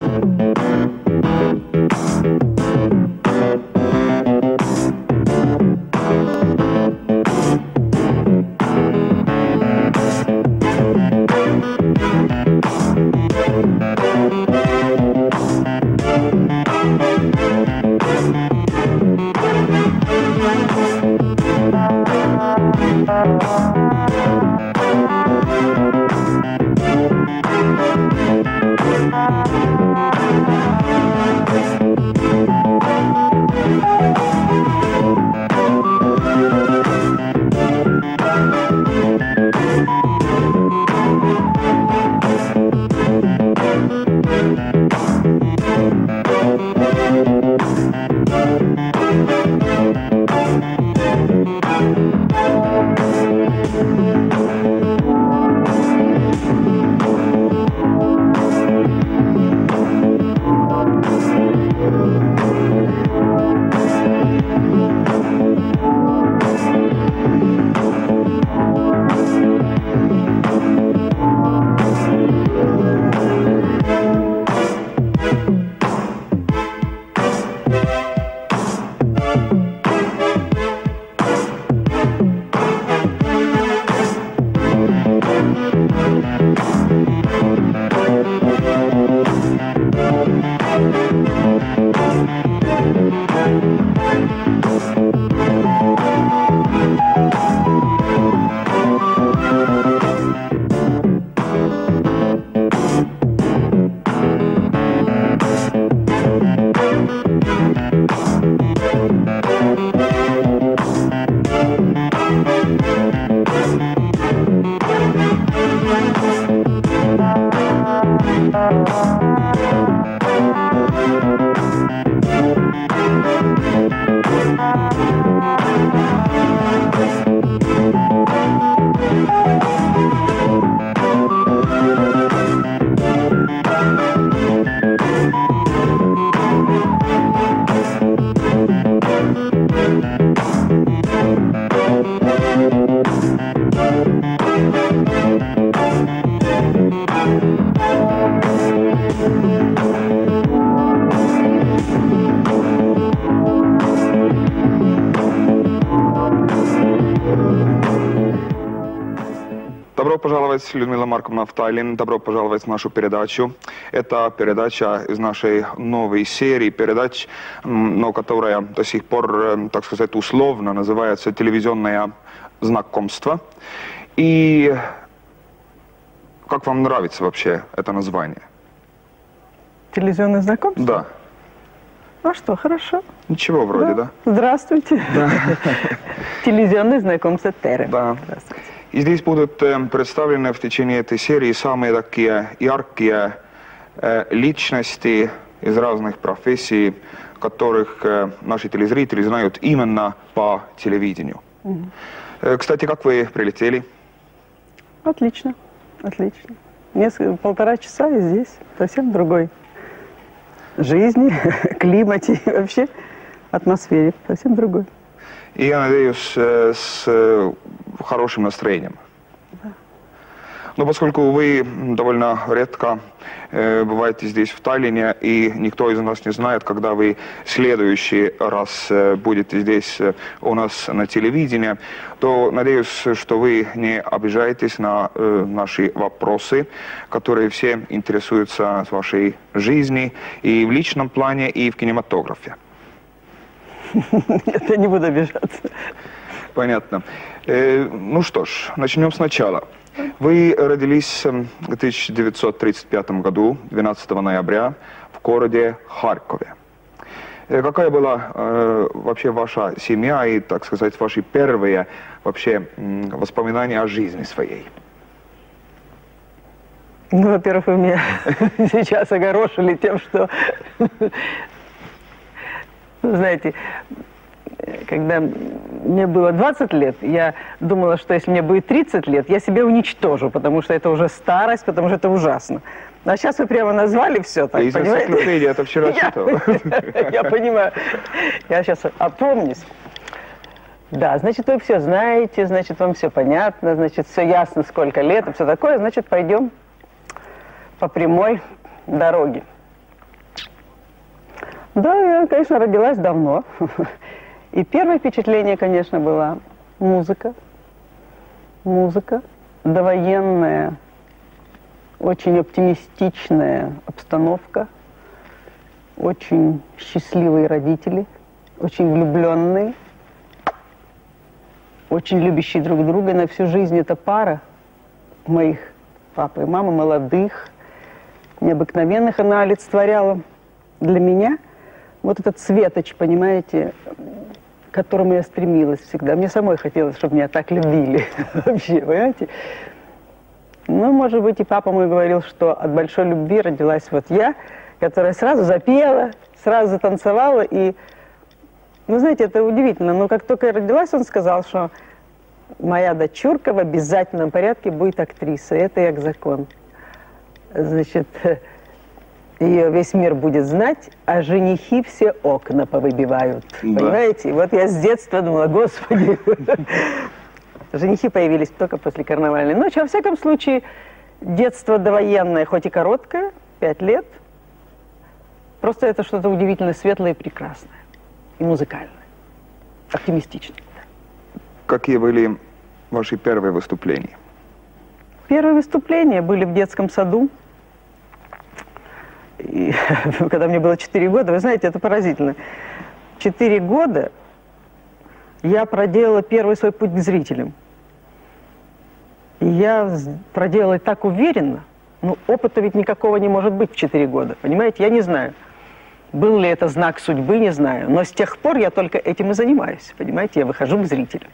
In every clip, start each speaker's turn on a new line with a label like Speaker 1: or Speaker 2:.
Speaker 1: Добро пожаловать, Людмила Марковна, в Таллин. Добро пожаловать в нашу передачу. Это передача из нашей новой серии передач, но которая до сих пор, э, так сказать, условно называется «Телевизионное знакомство». И как вам нравится вообще это название?
Speaker 2: Телевизионное знакомство?
Speaker 1: Да.
Speaker 2: А что, хорошо.
Speaker 1: Ничего вроде, да?
Speaker 2: Здравствуйте. Телевизионное знакомство Тере.
Speaker 1: Да.
Speaker 2: Здравствуйте.
Speaker 1: И здесь будут э, представлены в течение этой серии самые такие яркие э, личности из разных профессий, которых э, наши телезрители знают именно по телевидению. Э, Кстати, как вы прилетели?
Speaker 2: Отлично, отлично. Несколько, полтора часа и здесь. Совсем другой жизни, климате и вообще атмосфере. Совсем другой.
Speaker 1: И я надеюсь, э, с э, хорошим настроением. Но поскольку вы довольно редко э, бываете здесь, в Таллине, и никто из нас не знает, когда вы следующий раз э, будете здесь э, у нас на телевидении, то надеюсь, что вы не обижаетесь на э, наши вопросы, которые все интересуются вашей жизни и в личном плане, и в кинематографе.
Speaker 2: Нет, я не буду обижаться.
Speaker 1: Понятно. Э, ну что ж, начнем сначала. Вы родились эм, в 1935 году, 12 ноября, в городе Харькове. Э, Какая была э, вообще ваша семья и, так сказать, ваши первые вообще воспоминания о жизни своей?
Speaker 2: Ну, во-первых, вы меня сейчас огорошили тем, что, знаете, когда мне было 20 лет, я думала, что если мне будет 30 лет, я себя уничтожу, потому что это уже старость, потому что это ужасно. А сейчас вы прямо назвали все так,
Speaker 1: Из
Speaker 2: понимаете?
Speaker 1: энциклопедии это вчера
Speaker 2: Я-
Speaker 1: читал.
Speaker 2: Я понимаю. Я сейчас опомнюсь. Да, значит, вы все знаете, значит, вам все понятно, значит, все ясно, сколько лет и все такое, значит, пойдем по прямой дороге. Да, я, конечно, родилась давно. И первое впечатление, конечно, было музыка. Музыка, довоенная, очень оптимистичная обстановка, очень счастливые родители, очень влюбленные, очень любящие друг друга на всю жизнь. Это пара моих папы и мамы, молодых, необыкновенных. Она олицетворяла для меня вот этот светоч, понимаете, к которому я стремилась всегда. Мне самой хотелось, чтобы меня так любили вообще, понимаете? Ну, может быть, и папа мой говорил, что от большой любви родилась вот я, которая сразу запела, сразу затанцевала. И, ну, знаете, это удивительно. Но как только я родилась, он сказал, что моя дочурка в обязательном порядке будет актрисой. Это як закон. Значит, ее весь мир будет знать, а женихи все окна повыбивают. Да. Понимаете? Вот я с детства думала, господи, женихи появились только после карнавальной ночи. Во всяком случае, детство довоенное, хоть и короткое, пять лет, просто это что-то удивительно светлое и прекрасное, и музыкальное, оптимистичное.
Speaker 1: Какие были ваши первые выступления?
Speaker 2: Первые выступления были в детском саду. И, когда мне было 4 года, вы знаете, это поразительно. 4 года я проделала первый свой путь к зрителям. И я проделала так уверенно, ну, опыта ведь никакого не может быть в 4 года, понимаете? Я не знаю, был ли это знак судьбы, не знаю. Но с тех пор я только этим и занимаюсь, понимаете? Я выхожу к зрителям.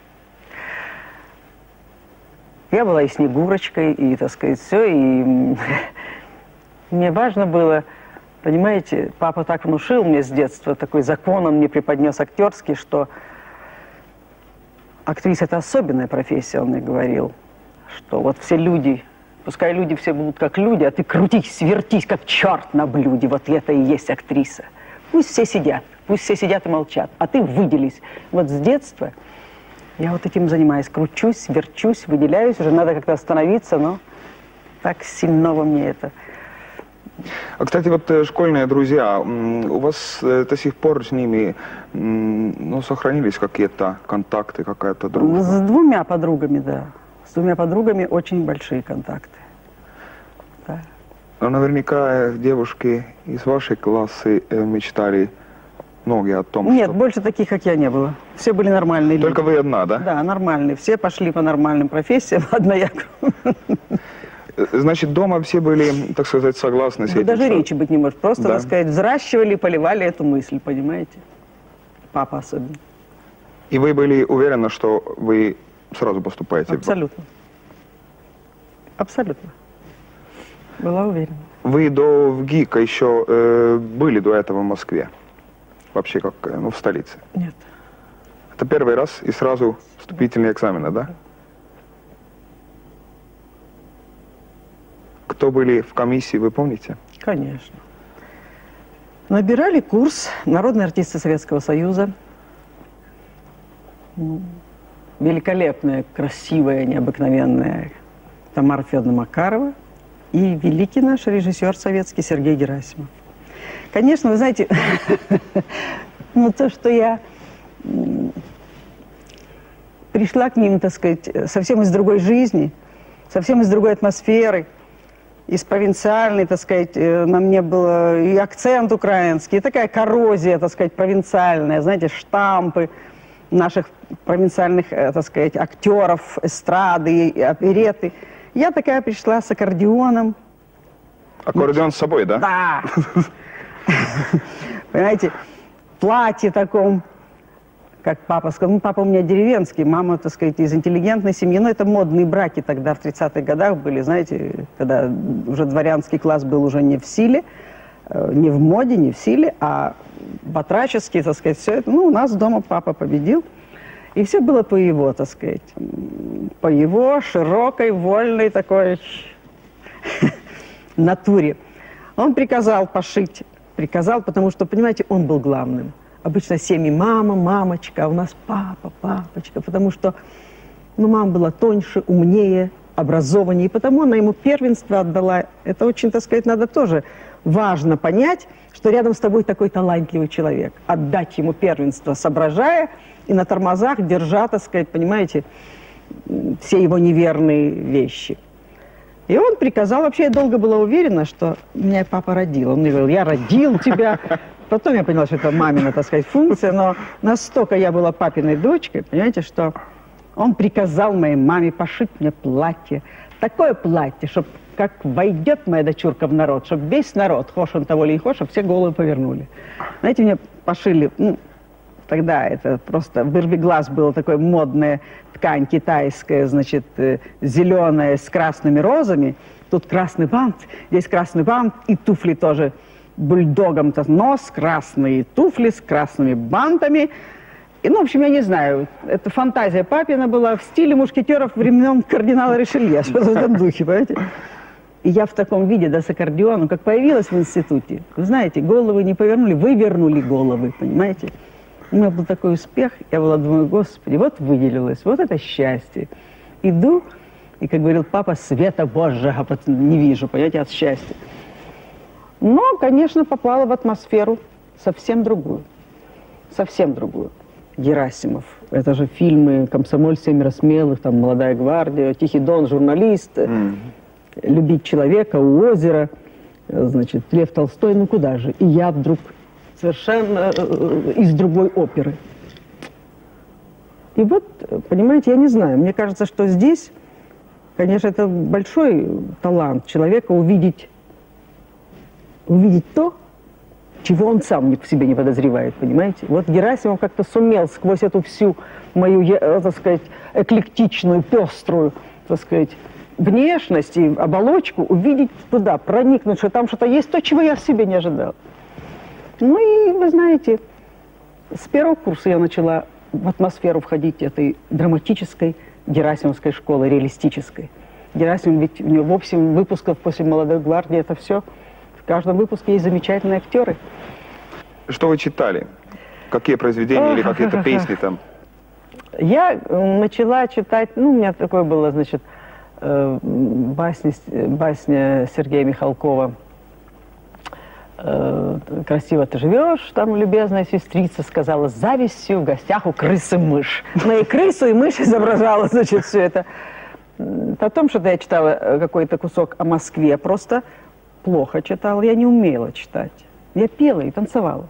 Speaker 2: Я была и Снегурочкой, и, так сказать, все, и мне важно было, понимаете, папа так внушил мне с детства, такой закон он мне преподнес актерский, что актриса – это особенная профессия, он мне говорил, что вот все люди, пускай люди все будут как люди, а ты крутись, вертись, как черт на блюде, вот это и есть актриса. Пусть все сидят, пусть все сидят и молчат, а ты выделись. Вот с детства – я вот этим занимаюсь, кручусь, верчусь, выделяюсь, уже надо как-то остановиться, но так сильно во мне это.
Speaker 1: А, кстати, вот э, школьные друзья, у вас э, до сих пор с ними ну, сохранились какие-то контакты, какая-то дружба?
Speaker 2: С двумя подругами, да. С двумя подругами очень большие контакты.
Speaker 1: Да. Но наверняка э, девушки из вашей классы мечтали многие о том,
Speaker 2: Нет, что... больше таких, как я, не было. Все были нормальные
Speaker 1: Только
Speaker 2: люди.
Speaker 1: вы одна, да?
Speaker 2: Да, нормальные. Все пошли по нормальным профессиям, одна я.
Speaker 1: Значит, дома все были, так сказать, согласны с этим?
Speaker 2: Даже что... речи быть не может. Просто, да. так сказать, взращивали, поливали эту мысль, понимаете? Папа особенно.
Speaker 1: И вы были уверены, что вы сразу поступаете?
Speaker 2: Абсолютно. Абсолютно. Была уверена.
Speaker 1: Вы до ВГИКа еще э, были до этого в Москве? вообще как ну, в столице?
Speaker 2: Нет.
Speaker 1: Это первый раз и сразу вступительные экзамены, да? Кто были в комиссии, вы помните?
Speaker 2: Конечно. Набирали курс народные артисты Советского Союза. Великолепная, красивая, необыкновенная Тамара Федоровна Макарова и великий наш режиссер советский Сергей Герасимов. Конечно, вы знаете, ну то, что я пришла к ним, так сказать, совсем из другой жизни, совсем из другой атмосферы, из провинциальной, так сказать, э, на мне был и акцент украинский, и такая коррозия, так сказать, провинциальная, знаете, штампы наших провинциальных, э, так сказать, актеров, эстрады, опереты. Я такая пришла с аккордеоном.
Speaker 1: Аккордеон с собой, да?
Speaker 2: Да. Понимаете, платье таком, как папа сказал, ну, папа у меня деревенский, мама, так сказать, из интеллигентной семьи, но это модные браки тогда в 30-х годах были, знаете, когда уже дворянский класс был уже не в силе, э, не в моде, не в силе, а батраческий, так сказать, все это, ну, у нас дома папа победил, и все было по его, так сказать, по его широкой, вольной такой натуре. Он приказал пошить приказал, потому что, понимаете, он был главным. Обычно семьи мама, мамочка, а у нас папа, папочка, потому что ну, мама была тоньше, умнее, образованнее, и потому она ему первенство отдала. Это очень, так сказать, надо тоже важно понять, что рядом с тобой такой талантливый человек. Отдать ему первенство, соображая и на тормозах держа, так сказать, понимаете, все его неверные вещи. И он приказал, вообще я долго была уверена, что меня папа родил. Он мне говорил, я родил тебя. Потом я поняла, что это мамина, так сказать, функция, но настолько я была папиной дочкой, понимаете, что он приказал моей маме пошить мне платье. Такое платье, чтобы как войдет моя дочурка в народ, чтобы весь народ, хошь он того или не хошь, все головы повернули. Знаете, мне пошили, ну, тогда это просто вырви глаз была такой модная ткань китайская, значит, э, зеленая с красными розами. Тут красный бант, здесь красный бант и туфли тоже бульдогом-то нос, красные туфли с красными бантами. И, ну, в общем, я не знаю, это фантазия папина была в стиле мушкетеров времен кардинала Ришелье, что-то в этом духе, понимаете? И я в таком виде, да, с аккордеоном, как появилась в институте, вы знаете, головы не повернули, вы вернули головы, понимаете? У меня был такой успех, я была, думаю, господи, вот выделилась, вот это счастье. Иду, и, как говорил папа, света Божьего не вижу, понимаете, от счастья. Но, конечно, попала в атмосферу совсем другую. Совсем другую. Герасимов. Это же фильмы «Комсомоль семеро смелых», там «Молодая гвардия», «Тихий дон», «Журналист», mm. «Любить человека», «У озера», значит, Лев Толстой, ну куда же? И я вдруг совершенно э, из другой оперы. И вот, понимаете, я не знаю, мне кажется, что здесь, конечно, это большой талант человека увидеть увидеть то, чего он сам в себе не подозревает, понимаете? Вот Герасимов как-то сумел сквозь эту всю мою, э, так сказать, эклектичную, пеструю, так сказать, внешность и оболочку увидеть туда, проникнуть, что там что-то есть, то, чего я в себе не ожидал. Ну и, вы знаете, с первого курса я начала в атмосферу входить этой драматической Герасимовской школы, реалистической. Герасим ведь у него 8 выпусков после «Молодой гвардии» это все – в каждом выпуске есть замечательные актеры.
Speaker 1: Что вы читали? Какие произведения или какие-то песни там?
Speaker 2: Я начала читать, ну, у меня такое было, значит, э, басня, басня Сергея Михалкова э, «Красиво ты живешь», там любезная сестрица сказала, с завистью в гостях у крысы мышь. Ну и крысу, и мышь изображала, значит, все это. Потом что-то я читала э, какой-то кусок о Москве, просто плохо читала, я не умела читать. Я пела и танцевала.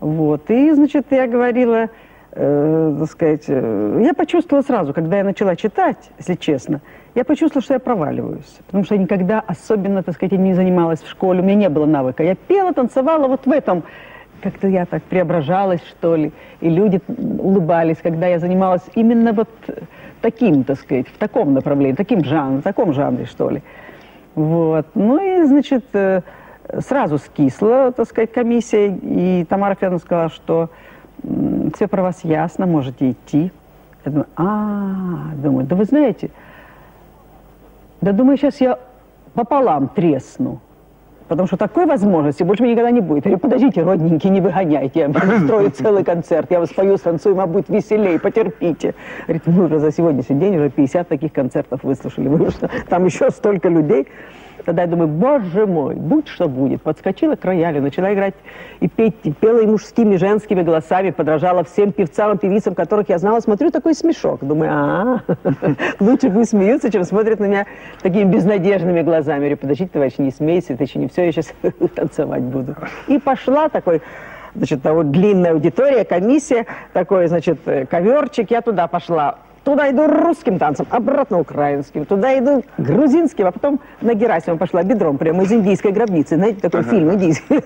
Speaker 2: Вот. И, значит, я говорила, э, так сказать, э, я почувствовала сразу, когда я начала читать, если честно, я почувствовала, что я проваливаюсь. Потому что я никогда особенно, так сказать, не занималась в школе, у меня не было навыка. Я пела, танцевала вот в этом. Как-то я так преображалась, что ли. И люди улыбались, когда я занималась именно вот таким, так сказать, в таком направлении, таким жанром, в таком жанре, что ли. Вот. Ну и, значит, э, сразу скисла, так сказать, комиссия, и Тамара Федоровна сказала, что все про вас ясно, можете идти. Я думаю, а, думаю, да вы знаете, да думаю, сейчас я пополам тресну. Потому что такой возможности больше никогда не будет. Я говорю, подождите, родненькие, не выгоняйте. Я строю целый концерт. Я вас пою, станцую, а будет веселее, потерпите. Говорит, мы уже за сегодняшний день уже 50 таких концертов выслушали. Вы что, там еще столько людей. Тогда я думаю, боже мой, будь что будет. Подскочила к роялю, начала играть и петь, и пела и мужскими, и женскими голосами, подражала всем певцам и певицам, которых я знала. Смотрю, такой смешок. Думаю, а, лучше пусть смеются, чем смотрят на меня такими безнадежными глазами. Я говорю, подождите, товарищ, не смейся, это еще не все, я сейчас танцевать буду. И пошла такой значит, вот длинная аудитория, комиссия, такой, значит, э, коверчик, я туда пошла. Туда иду русским танцем, обратно украинским. Туда иду грузинским, а потом на Герасима пошла бедром, прямо из индийской гробницы. Знаете, такой ага. фильм индийский.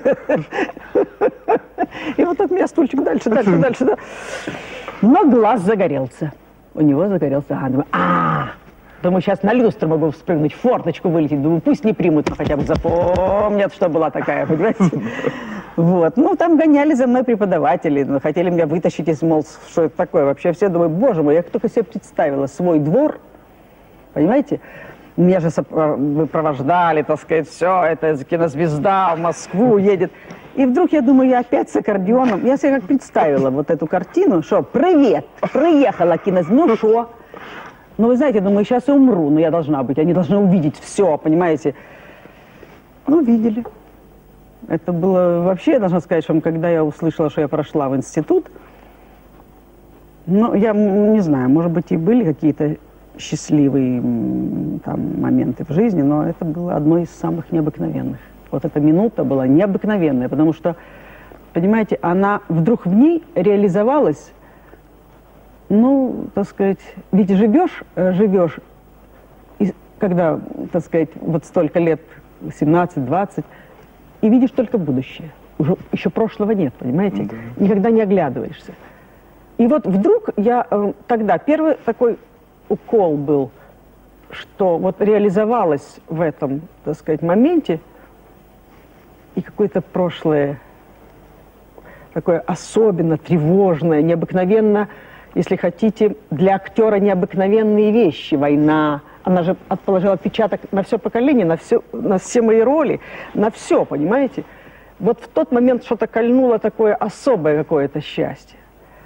Speaker 2: И вот от меня стульчик дальше, дальше, дальше. Да. Но глаз загорелся. У него загорелся. А, думаю, сейчас на люстру могу вспрыгнуть, форточку вылететь. Думаю, пусть не примут, но хотя бы запомнят, что была такая, понимаете? Вот. Ну, там гоняли за мной преподаватели, хотели меня вытащить из, мол, что это такое. Вообще все думаю, боже мой, я только себе представила свой двор, понимаете? Меня же выпровождали, так сказать, все, это кинозвезда в Москву едет. И вдруг я думаю, я опять с аккордеоном. Я себе как представила вот эту картину, что привет, приехала кинозвезда, ну что? Ну, вы знаете, думаю, сейчас я умру, но я должна быть, они должны увидеть все, понимаете? Ну, видели. Это было вообще, я должна сказать, что когда я услышала, что я прошла в институт, ну, я не знаю, может быть, и были какие-то счастливые там, моменты в жизни, но это было одно из самых необыкновенных. Вот эта минута была необыкновенная, потому что, понимаете, она вдруг в ней реализовалась, ну, так сказать, ведь живешь, э, живешь, и когда, так сказать, вот столько лет, 17-20, и видишь только будущее. Уже еще прошлого нет, понимаете? Никогда не оглядываешься. И вот вдруг я э, тогда, первый такой укол был, что вот реализовалось в этом, так сказать, моменте и какое-то прошлое такое особенно тревожное, необыкновенно, если хотите, для актера необыкновенные вещи. Война, она же от- положила отпечаток на все поколение, на все, на все мои роли, на все, понимаете? Вот в тот момент что-то кольнуло такое особое какое-то счастье.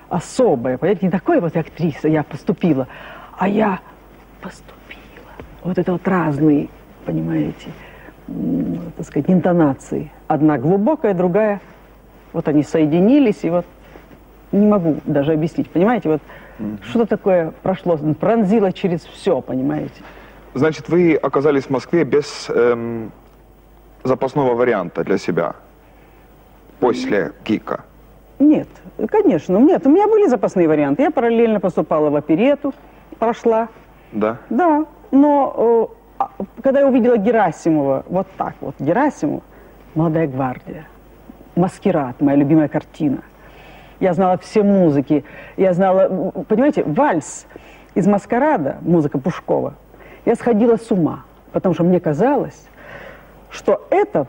Speaker 2: Особое, понимаете, не такое вот актриса, я поступила, а я поступила. Вот это вот разные, понимаете, так сказать, интонации. Одна глубокая, другая, вот они соединились, и вот не могу даже объяснить, понимаете, вот что-то такое прошло, пронзило через все, понимаете.
Speaker 1: Значит, вы оказались в Москве без эм, запасного варианта для себя после КИКа.
Speaker 2: Нет, конечно, нет, у меня были запасные варианты. Я параллельно поступала в оперету, прошла,
Speaker 1: Да?
Speaker 2: да, но э, а, когда я увидела Герасимова, вот так вот, Герасимов, «Молодая гвардия», «Маскирад», моя любимая картина. Я знала все музыки, я знала, понимаете, вальс из «Маскарада», музыка Пушкова, я сходила с ума, потому что мне казалось, что это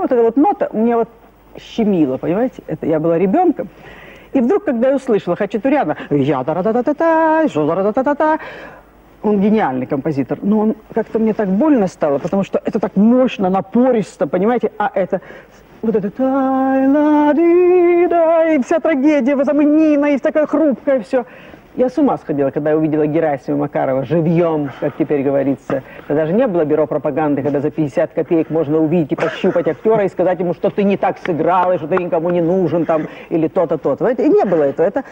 Speaker 2: вот эта вот нота мне вот щемила, понимаете? Это я была ребенком. И вдруг, когда я услышала Хачатуряна, я да да да да та да да да та он гениальный композитор, но он как-то мне так больно стало, потому что это так мощно, напористо, понимаете, а это вот это тай ла ди да и вся трагедия, вот там и Нина, и такая хрупкая все. Я с ума сходила, когда я увидела Герасима Макарова живьем, как теперь говорится. Тогда же не было бюро пропаганды, когда за 50 копеек можно увидеть и пощупать актера и сказать ему, что ты не так сыграл, и что ты никому не нужен, там, или то-то, то-то. И не было этого. Это,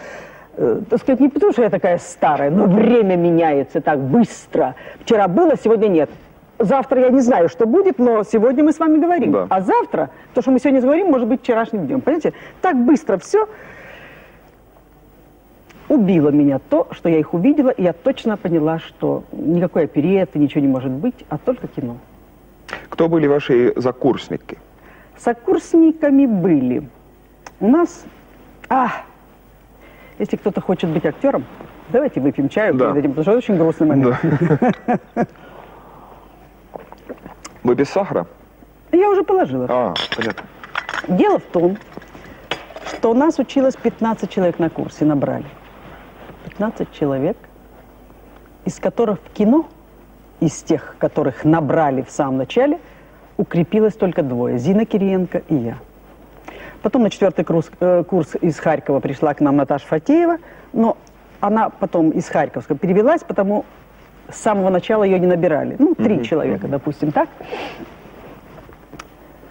Speaker 2: так сказать, не потому, что я такая старая, но время меняется так быстро. Вчера было, сегодня нет. Завтра я не знаю, что будет, но сегодня мы с вами говорим.
Speaker 1: Да.
Speaker 2: А завтра, то, что мы сегодня говорим, может быть вчерашним днем. Понимаете? Так быстро все убило меня то, что я их увидела, и я точно поняла, что никакой опереты, ничего не может быть, а только кино.
Speaker 1: Кто были ваши закурсники?
Speaker 2: Сокурсниками были. У нас... А, если кто-то хочет быть актером, давайте выпьем чаю
Speaker 1: Да.
Speaker 2: перед этим, потому что это очень грустный момент.
Speaker 1: Вы без сахара?
Speaker 2: Я уже положила.
Speaker 1: А, понятно.
Speaker 2: Дело в том, что у нас училось 15 человек на курсе, набрали. 15 человек, из которых в кино, из тех, которых набрали в самом начале, укрепилось только двое. Зина Кириенко и я. Потом на четвертый курс, э, курс из Харькова пришла к нам Наташа Фатеева, но она потом из Харьковска перевелась, потому с самого начала ее не набирали. Ну, три человека, допустим, так.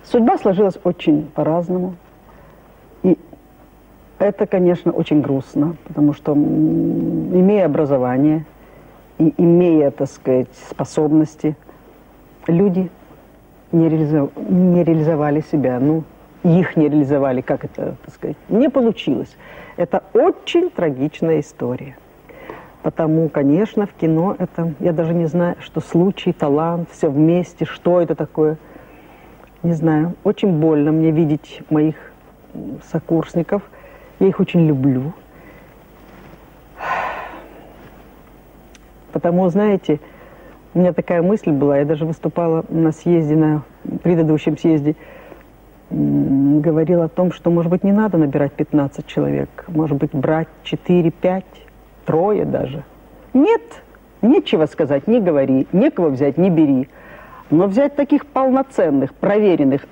Speaker 2: Судьба сложилась очень по-разному. И это, конечно, очень грустно, потому что, имея образование и имея, так сказать, способности, люди не, реализов- не реализовали себя. Ну, их не реализовали, как это, так сказать, не получилось. Это очень трагичная история. Потому, конечно, в кино это, я даже не знаю, что случай, талант, все вместе, что это такое. Не знаю, очень больно мне видеть моих сокурсников. Я их очень люблю. Потому, знаете, у меня такая мысль была, я даже выступала на съезде, на предыдущем съезде, м, говорила о том, что, может быть, не надо набирать 15 человек, может быть, брать 4, 5, трое даже. Нет, нечего сказать, не говори, некого взять, не бери. Но взять таких полноценных, проверенных,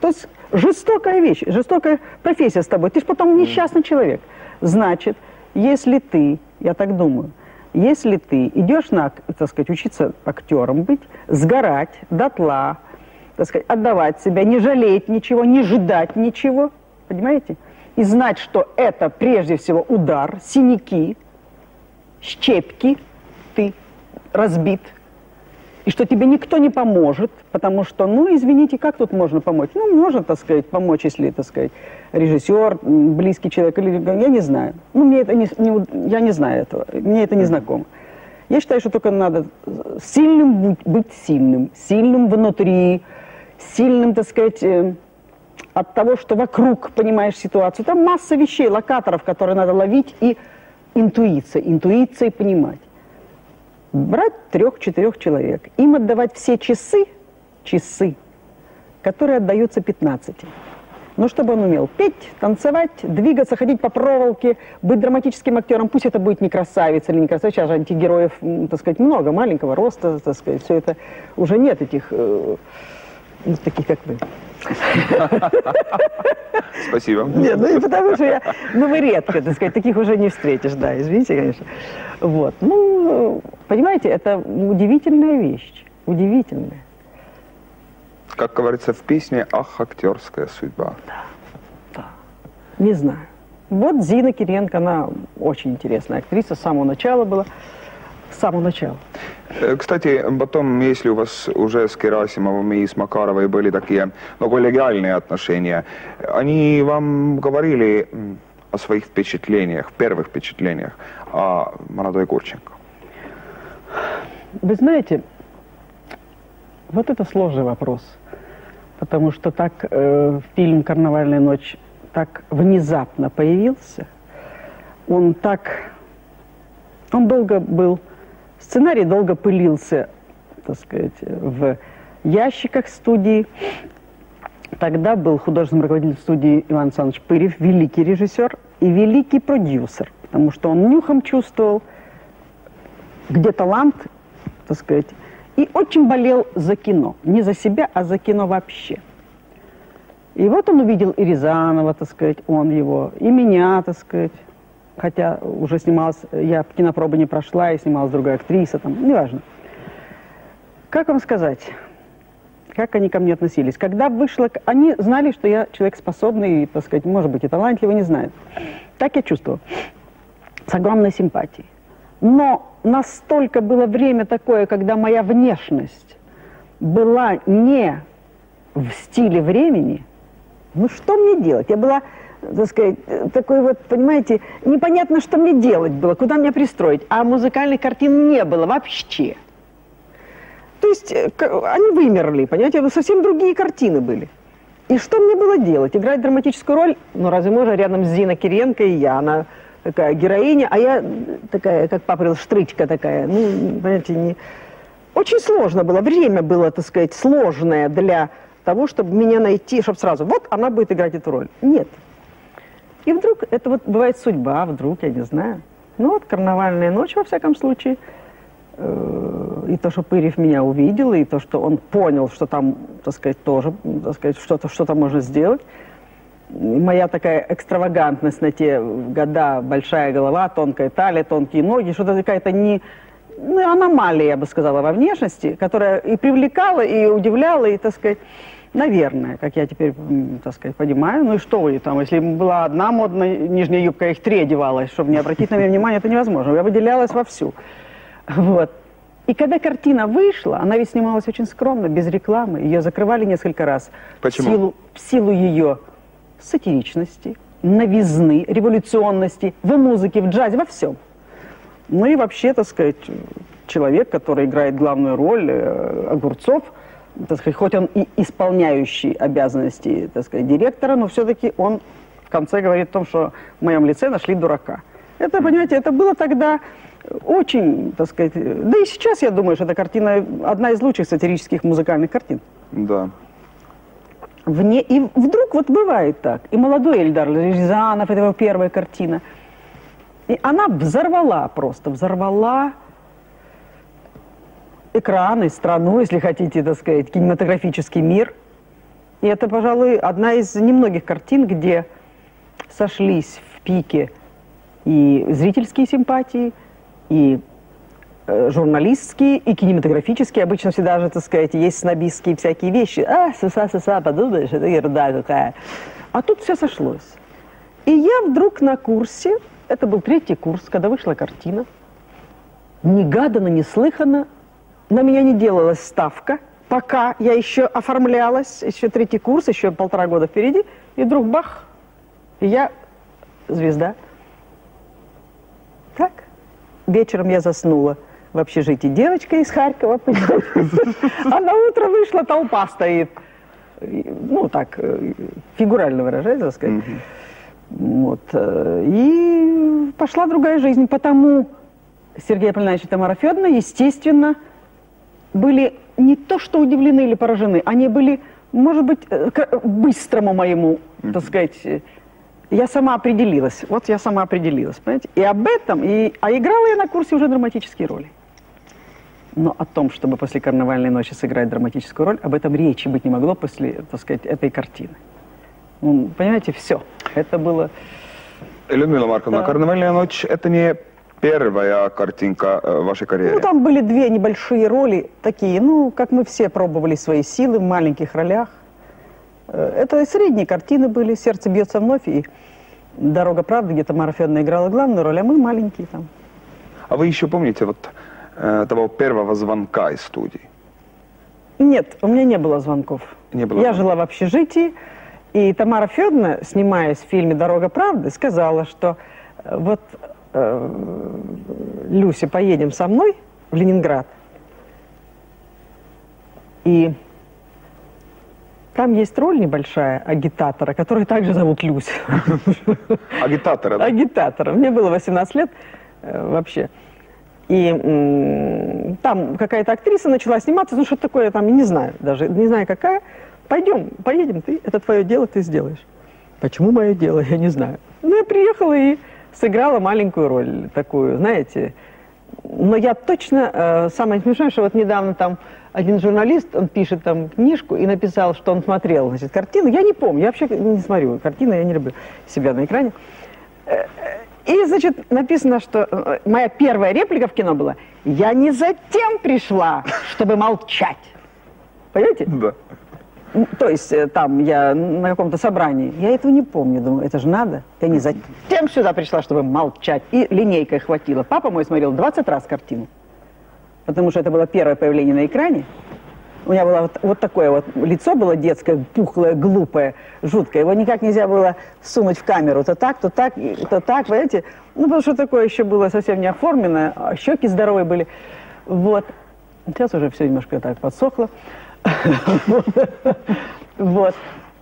Speaker 2: то есть жестокая вещь, жестокая профессия с тобой. Ты же потом несчастный человек. Значит, если ты я так думаю, если ты идешь на, так сказать, учиться актером быть, сгорать дотла, так сказать, отдавать себя, не жалеть ничего, не ждать ничего, понимаете? И знать, что это прежде всего удар, синяки, щепки, ты разбит, и что тебе никто не поможет, потому что, ну, извините, как тут можно помочь? Ну, можно, так сказать, помочь, если, так сказать, режиссер, близкий человек, или я не знаю. Ну, мне это не, не я не знаю этого, мне это не знакомо. Я считаю, что только надо сильным быть, быть сильным, сильным внутри, сильным, так сказать, э, от того, что вокруг понимаешь ситуацию. Там масса вещей, локаторов, которые надо ловить, и интуиция, интуицией понимать брать трех-четырех человек, им отдавать все часы, часы, которые отдаются 15. Ну, чтобы он умел петь, танцевать, двигаться, ходить по проволоке, быть драматическим актером. Пусть это будет не красавица или не красавица. Сейчас же антигероев, так сказать, много, маленького роста, так сказать. Все это уже нет этих, э, таких, как вы.
Speaker 1: Спасибо.
Speaker 2: Нет, ну и потому что я, ну вы редко, так сказать, таких уже не встретишь, да, извините, конечно. Вот, ну, понимаете, это удивительная вещь, удивительная.
Speaker 1: Как говорится в песне «Ах, актерская судьба».
Speaker 2: Да, да, не знаю. Вот Зина Кириенко, она очень интересная актриса, с самого начала была с самого начала.
Speaker 1: Э, кстати, потом, если у вас уже с Керасимовым и с Макаровой были такие ну, коллегиальные отношения, они вам говорили о своих впечатлениях, первых впечатлениях о молодой Гурченко?
Speaker 2: Вы знаете, вот это сложный вопрос, потому что так э, фильм «Карнавальная ночь» так внезапно появился, он так, он долго был Сценарий долго пылился, так сказать, в ящиках студии. Тогда был художественным руководителем студии Иван Александрович Пырев, великий режиссер и великий продюсер, потому что он нюхом чувствовал, где талант, так сказать, и очень болел за кино. Не за себя, а за кино вообще. И вот он увидел и Рязанова, так сказать, он его, и меня, так сказать, хотя уже снималась, я кинопробы не прошла, и снималась другая актриса, там, неважно. Как вам сказать, как они ко мне относились? Когда вышла, они знали, что я человек способный, так сказать, может быть, и талантливый, не знаю. Так я чувствовала, с огромной симпатией. Но настолько было время такое, когда моя внешность была не в стиле времени, ну что мне делать? Я была так сказать, такой вот, понимаете, непонятно, что мне делать было, куда меня пристроить. А музыкальных картин не было вообще. То есть э, они вымерли, понимаете, совсем другие картины были. И что мне было делать? Играть драматическую роль? Ну, разве можно рядом с Зиной Кириенко и я? Она такая героиня, а я такая, как папа говорил, штрычка такая. Ну, понимаете, не... Очень сложно было. Время было, так сказать, сложное для того, чтобы меня найти, чтобы сразу, вот она будет играть эту роль. Нет. И вдруг, это вот бывает судьба, вдруг, я не знаю. Ну вот, карнавальная ночь, во всяком случае. Э, и то, что Пырев меня увидел, и то, что он понял, что там, так сказать, тоже, так сказать, что-то что можно сделать. Моя такая экстравагантность на те года, большая голова, тонкая талия, тонкие ноги, что-то какая-то не, ну, аномалия, я бы сказала, во внешности, которая и привлекала, и удивляла, и, так сказать, Наверное, как я теперь, так сказать, понимаю. Ну и что вы там, если была одна модная нижняя юбка, я их три одевалась, чтобы не обратить на меня внимание, это невозможно. Я выделялась вовсю. Вот. И когда картина вышла, она ведь снималась очень скромно, без рекламы. Ее закрывали несколько раз.
Speaker 1: Почему?
Speaker 2: В силу, в силу ее сатиричности, новизны, революционности, в музыке, в джазе, во всем. Ну и вообще, так сказать, человек, который играет главную роль, э, Огурцов – так сказать, хоть он и исполняющий обязанности, так сказать, директора, но все-таки он в конце говорит о том, что в моем лице нашли дурака. Это, понимаете, это было тогда очень, так сказать, да и сейчас я думаю, что эта картина одна из лучших сатирических музыкальных картин.
Speaker 1: Да.
Speaker 2: Вне, и вдруг вот бывает так. И молодой Эльдар Рязанов, это его первая картина. И она взорвала просто, взорвала экраны, страну, если хотите, так сказать, кинематографический мир. И это, пожалуй, одна из немногих картин, где сошлись в пике и зрительские симпатии, и журналистские, и кинематографические. Обычно всегда же, так сказать, есть снобистские всякие вещи. А, сыса-сыса, подумаешь, это ерунда какая. А тут все сошлось. И я вдруг на курсе, это был третий курс, когда вышла картина, негаданно, неслыханно, на меня не делалась ставка, пока я еще оформлялась, еще третий курс, еще полтора года впереди, и вдруг бах, и я звезда. Так. Вечером я заснула в общежитии. Девочка из Харькова, понимаете? А на утро вышла, толпа стоит. Ну, так, э, фигурально выражаясь, так сказать. Вот. э, И пошла другая жизнь. Потому Сергей Аполлинарович и Тамара Федоровна, естественно, были не то что удивлены или поражены, они были, может быть, э, к быстрому моему, так сказать, я сама определилась. Вот я сама определилась, понимаете? И об этом, и, а играла я на курсе уже драматические роли. Но о том, чтобы после карнавальной ночи сыграть драматическую роль, об этом речи быть не могло после, так сказать, этой картины. Ну, понимаете, все. Это было...
Speaker 1: Людмила Марковна,
Speaker 2: Да.
Speaker 1: «Карнавальная ночь» — это не первая картинка э, вашей карьере.
Speaker 2: Ну, там были две небольшие роли, такие, ну, как мы все пробовали свои силы в маленьких ролях. Э, Это средние картины были «Сердце бьется вновь» и «Дорога правды», где Тамара Федоровна играла главную роль, а мы маленькие там.
Speaker 1: А вы еще помните вот э, того первого звонка из студии?
Speaker 2: Нет, у меня не было звонков.
Speaker 1: Не было
Speaker 2: Я
Speaker 1: звонков.
Speaker 2: жила в общежитии, и Тамара Федоровна, снимаясь в фильме «Дорога правды», сказала, что э, вот, э, Люся, поедем со мной в Ленинград, и там есть роль небольшая агитатора, которую также зовут Люся.
Speaker 1: Агитатора, да?
Speaker 2: Агитатора. Мне было 18 лет э, вообще. И там какая-то актриса начала сниматься, ну что такое, там не знаю даже, не знаю какая. Пойдем, поедем, ты, это твое дело, ты сделаешь. Почему мое дело, я не знаю. Ну, я приехала и сыграла маленькую роль такую, знаете. Но я точно, э, самое смешное, что вот недавно там один журналист, он пишет там книжку и написал, что он смотрел, значит, картину. Я не помню, я вообще не смотрю картины, я не люблю себя на экране. И, значит, написано, что э, моя первая реплика в кино была «Я не затем пришла, чтобы молчать». Понимаете?
Speaker 1: Да.
Speaker 2: То есть э, там я на каком-то собрании. Я этого не помню. Думаю, это же надо. Я не затем сюда пришла, чтобы молчать. И линейкой хватило. Папа мой смотрел 20 раз картину. Потому что это было первое появление на экране. У меня было вот, вот такое вот лицо было детское, пухлое, глупое, жуткое. Его никак нельзя было сунуть в камеру. То так, то так, то так, понимаете? Ну, потому что такое еще было совсем не оформленное. а щеки здоровые были. Вот. Сейчас уже все немножко так подсохло. Вот.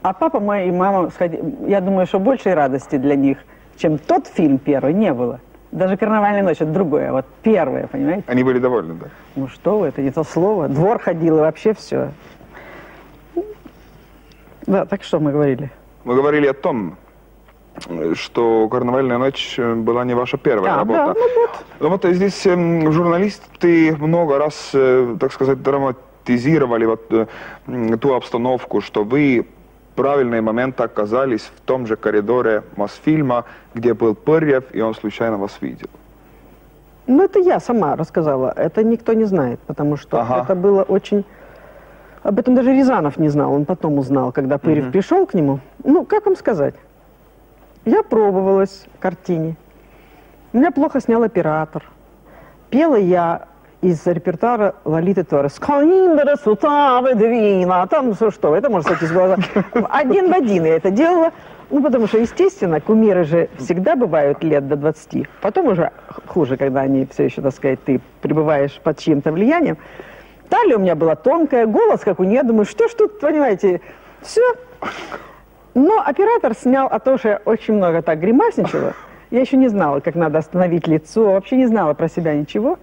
Speaker 2: А папа мой и мама, сходи- я думаю, что большей радости для них, чем тот фильм первый, не было. Даже «Карнавальная ночь» — это другое, вот первое, понимаете?
Speaker 1: Они были довольны, да?
Speaker 2: Ну что вы, это не то слово. Двор ходил и вообще все. Да, так что мы говорили?
Speaker 1: Мы говорили о том, э, что «Карнавальная ночь» э, была не ваша первая
Speaker 2: А,
Speaker 1: работа.
Speaker 2: да, ну вот.
Speaker 1: Но вот здесь эм, журналисты много раз, э, так сказать, драматизировали вот, э, ту обстановку, что вы правильный момент оказались в том же коридоре Мосфильма, где был Пырьев, и он случайно вас видел.
Speaker 2: Ну, это я сама рассказала. Это никто не знает, потому что
Speaker 1: Ага.
Speaker 2: это было очень... Об этом даже Рязанов не знал, он потом узнал, когда Пырев пришел к нему. Ну, как вам сказать? Я пробовалась в картине. Меня плохо снял оператор. Пела я из репертуара Лолиты Торрес. «Коимбера сутавы двина». Там что, что, это может стать из глаза. Один в один я это делала. Ну, потому что, естественно, кумиры же всегда бывают лет до 20. Потом уже хуже, когда они все еще, так сказать, ты пребываешь под чьим-то влиянием. Талия у меня была тонкая, голос как у нее. Думаю, что ж тут, понимаете, все. Но оператор снял, а то, что я очень много так гримасничала, я еще не знала, как надо остановить лицо, вообще не знала про себя ничего.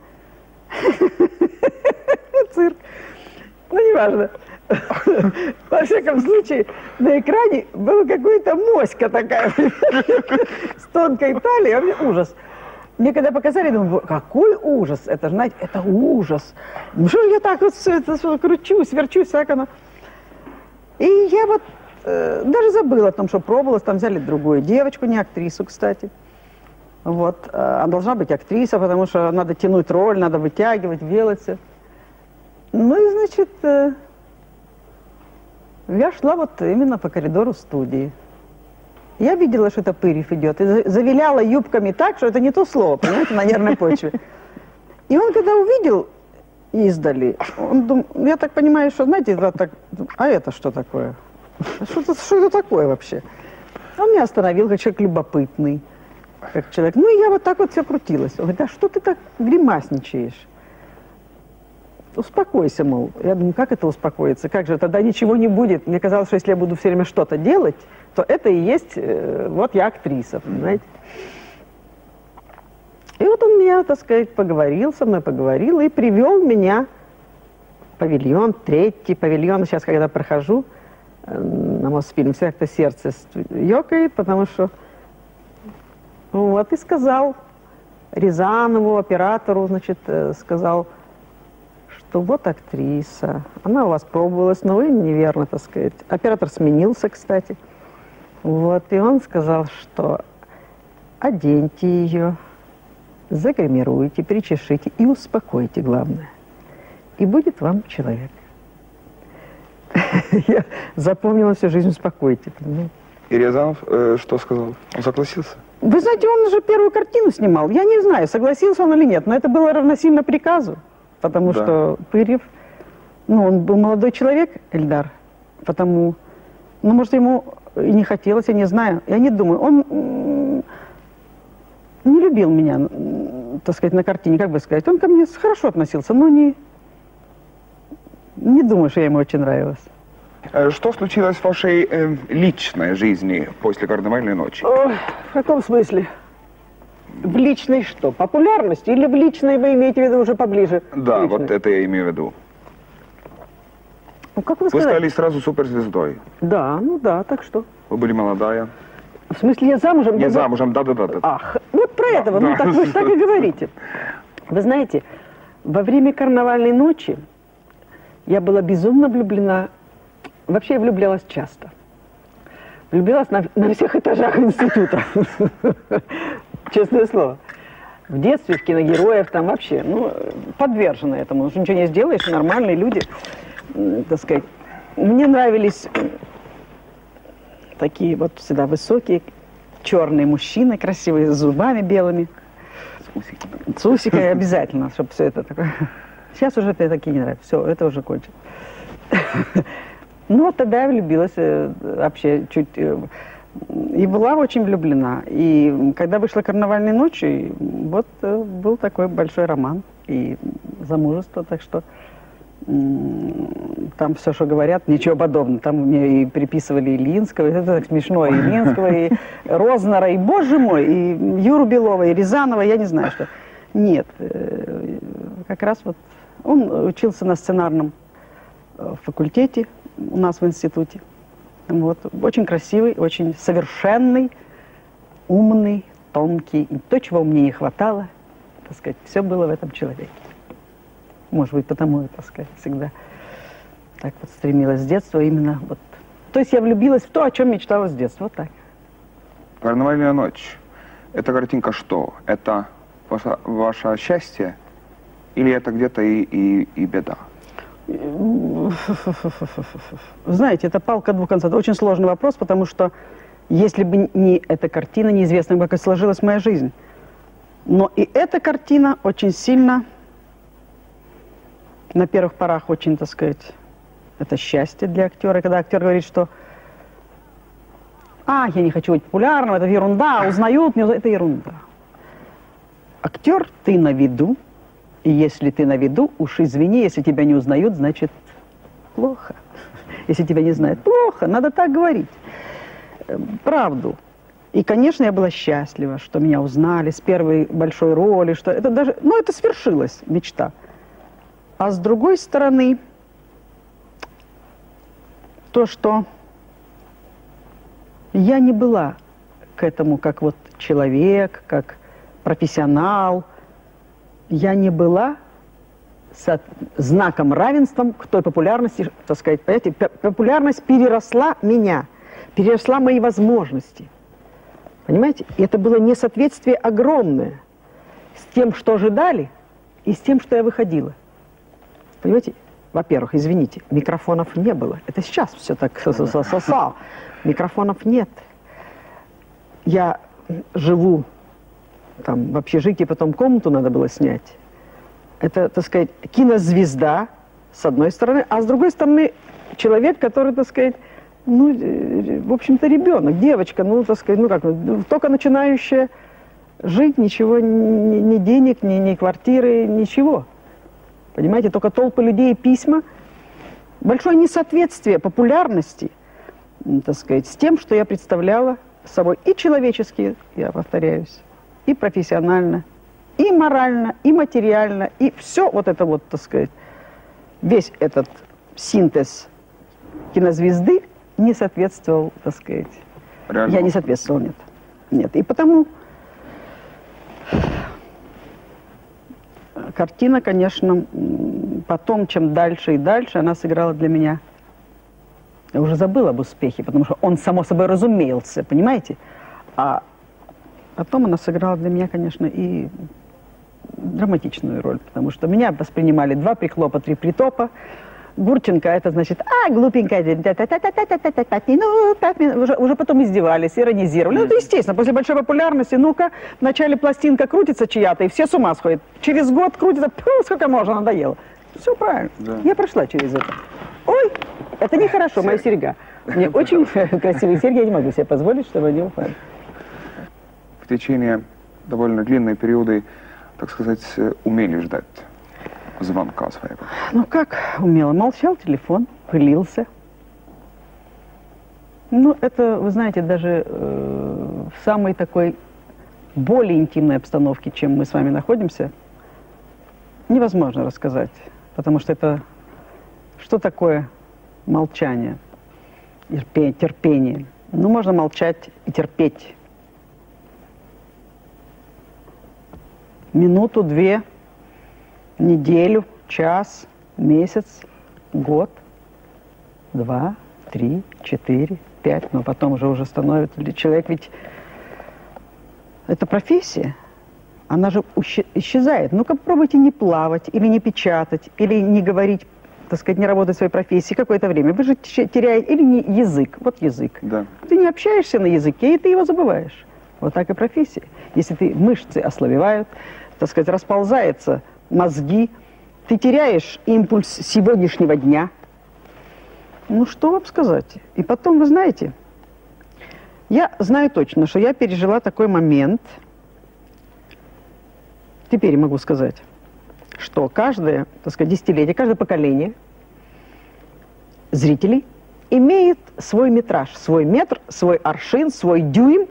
Speaker 2: Цирк. Ну, неважно. Во всяком случае, на экране была какая-то моська такая с тонкой талией, а ужас. Мне когда показали, думаю, «Во, какой ужас, это знаете, это ужас. Ну что я так вот все это кручусь, верчусь, как оно. И я вот э, даже забыла о том, что пробовалась, там взяли другую девочку, не актрису, кстати. Вот. А должна быть актриса, потому что надо тянуть роль, надо вытягивать, делаться. Ну и, значит, э, я шла вот именно по коридору студии. Я видела, что это Пырев идет, и завиляла юбками так, что это не то слово, понимаете, на нервной почве. И он, когда увидел издали, он дум... я так понимаю, что, знаете, это так, а это что такое? Что это, что это такое вообще? Он меня остановил, как человек любопытный, как человек. Ну, я вот так вот все крутилась. Он говорит, а что ты так гримасничаешь? Успокойся, мол. Я думаю, как это успокоиться? Как же, тогда ничего не будет. Мне казалось, что если я буду все время что-то делать, то это и есть, э, вот я актриса, понимаете? И вот он меня, так сказать, поговорил со мной, поговорил и привел меня в павильон, третий павильон. Сейчас, когда прохожу э, на Мосфильм, все как-то сердце ёкает, потому что... Вот, и сказал Рязанову, оператору, значит, э, сказал, что вот актриса, она у вас пробовалась, но вы неверно, так сказать. Оператор сменился, кстати. Вот, и он сказал, что оденьте ее, загримируйте, причешите и успокойте, главное. И будет вам человек. Я запомнила всю жизнь «Успокойте».
Speaker 1: И Рязанов э, что сказал? Он согласился?
Speaker 2: Вы знаете, он же первую картину снимал. Я не знаю, согласился он или нет, но это было равносильно приказу. Потому да. что Пырьев, ну, он был молодой человек, Эльдар, потому, ну, может, ему и не хотелось, я не знаю, я не думаю. Он не любил меня, так сказать, на картине, как бы сказать. Он ко мне хорошо относился, но не, не думаю, что я ему очень нравилась.
Speaker 1: Э, что случилось в вашей э, личной жизни после карнавальной ночи?
Speaker 2: О, в каком смысле? В личной что? Популярности или в личной вы имеете в виду уже поближе?
Speaker 1: Да, вот это я имею в виду.
Speaker 2: Ну, как вы,
Speaker 1: вы стали сразу суперзвездой.
Speaker 2: Да, ну да, так что?
Speaker 1: Вы были молодая.
Speaker 2: В смысле, я замужем?
Speaker 1: Не замужем, да-да-да.
Speaker 2: Ах, вот про да, этого, ну, да. ну так вы же так и говорите. Вы знаете, во время карнавальной ночи я была безумно влюблена, вообще я влюблялась часто. Влюблялась на, на всех этажах института. Честное слово. В детстве, в киногероев, там вообще, ну, подвержена этому. Ничего не сделаешь, нормальные люди, так сказать. Мне нравились такие вот всегда высокие, черные мужчины, красивые, с зубами белыми. С усиками. С усиками обязательно, чтобы все это такое. Сейчас уже это такие не нравятся. Все, это уже кончено. Ну, тогда я влюбилась э, вообще чуть... Э, и была очень влюблена. И когда вышла «Карнавальной ночью», вот э, был такой большой роман и замужество, так что там все, что говорят, ничего подобного. Там мне и приписывали Ильинского, это так смешно, и Ильинского, и Рознера, и, боже мой, и Юру Белова, и Рязанова, я не знаю, что. Нет, как раз вот он учился на сценарном факультете у нас в институте. Вот. Очень красивый, очень совершенный, умный, тонкий. И то, чего мне не хватало, так сказать, все было в этом человеке. Может быть, потому я, так сказать, всегда так вот стремилась с детства именно вот. То есть я влюбилась в то, о чем мечтала с детства, вот так.
Speaker 1: Карнавальная ночь. Эта картинка что? Это ваше, ваше счастье или это где-то и, и, и беда?
Speaker 2: Знаете, это палка двух концов. Это очень сложный вопрос, потому что если бы не эта картина, неизвестно бы, как сложилась моя жизнь. Но и эта картина очень сильно на первых порах очень, так сказать, это счастье для актера, когда актер говорит, что а, я не хочу быть популярным, это ерунда, узнают, это ерунда. Актер, ты на виду, если ты на виду, уж извини, если тебя не узнают, значит плохо. Если тебя не знают, плохо, надо так говорить. Эм, правду. И, конечно, я была счастлива, что меня узнали с первой большой роли, что это даже, ну, это свершилась мечта. А с другой стороны, то, что я не была к этому как вот человек, как профессионал. Я не была с знаком равенством к той популярности, так сказать, понимаете, популярность переросла меня, переросла мои возможности. Понимаете? И это было несоответствие огромное с тем, что ожидали, и с тем, что я выходила. Понимаете? Во-первых, извините, микрофонов не было. Это сейчас все так сосал. Микрофонов нет. Я живу там в общежитии, потом комнату надо было снять. Это, так сказать, кинозвезда, с одной стороны, а с другой стороны, человек, который, так сказать, ну, э, в общем-то, ребенок, девочка, ну, так сказать, ну как, ну, только начинающая жить, ничего, ни, ни денег, ни, ни квартиры, ничего. Понимаете, только толпы людей письма. Большое несоответствие популярности, так сказать, с тем, что я представляла собой и человечески, я повторяюсь, и профессионально, и морально, и материально, и все вот это вот, так сказать, весь этот синтез кинозвезды не соответствовал, так сказать.
Speaker 1: Реально?
Speaker 2: Я не соответствовал, нет. Нет. И потому картина, конечно, потом, чем дальше и дальше, она сыграла для меня. Я уже забыла об успехе, потому что он, само собой, разумелся, понимаете? А потом она сыграла для меня, конечно, и драматичную роль, потому что меня воспринимали два прихлопа, три притопа. Гурченко, это значит, а, глупенькая, ну, пять минут, уже, уже потом издевались, иронизировали. Ну, это естественно, после большой популярности, ну-ка, в начале пластинка крутится чья-то, и все с ума сходят. Через год крутится, пфу, сколько можно, надоело. Все правильно.
Speaker 1: Да.
Speaker 2: Я прошла через это. Ой, это нехорошо, моя серьга. Мне очень красивые серьги, я не могу себе позволить, чтобы они упали.
Speaker 1: В течение довольно длинной периоды, так сказать, умели ждать звонка своего.
Speaker 2: Ну как умело? Молчал телефон, пылился. Ну, это, вы знаете, даже э, в самой такой более интимной обстановке, чем мы с вами находимся, невозможно рассказать. Потому что это... Что такое молчание? Терпе- терпение. Ну, можно молчать и терпеть. Минуту, две, неделю, час, месяц, год, два, три, четыре, пять, но потом уже уже становится ли человек ведь это профессия, она же исчезает. Ну-ка попробуйте не плавать или не печатать или не говорить, так сказать, не работать в своей профессии какое-то время. Вы же те- теряете или не язык, вот язык.
Speaker 1: Да.
Speaker 2: Ты не общаешься на языке, и ты его забываешь. Вот так и профессия. Если ты мышцы ослабевают, так сказать, расползаются мозги, ты теряешь импульс сегодняшнего дня. Ну, что вам сказать? И потом, вы знаете, я знаю точно, что я пережила такой момент, теперь могу сказать, что каждое, так сказать, десятилетие, каждое поколение зрителей имеет свой метраж, свой метр, свой аршин, свой дюйм,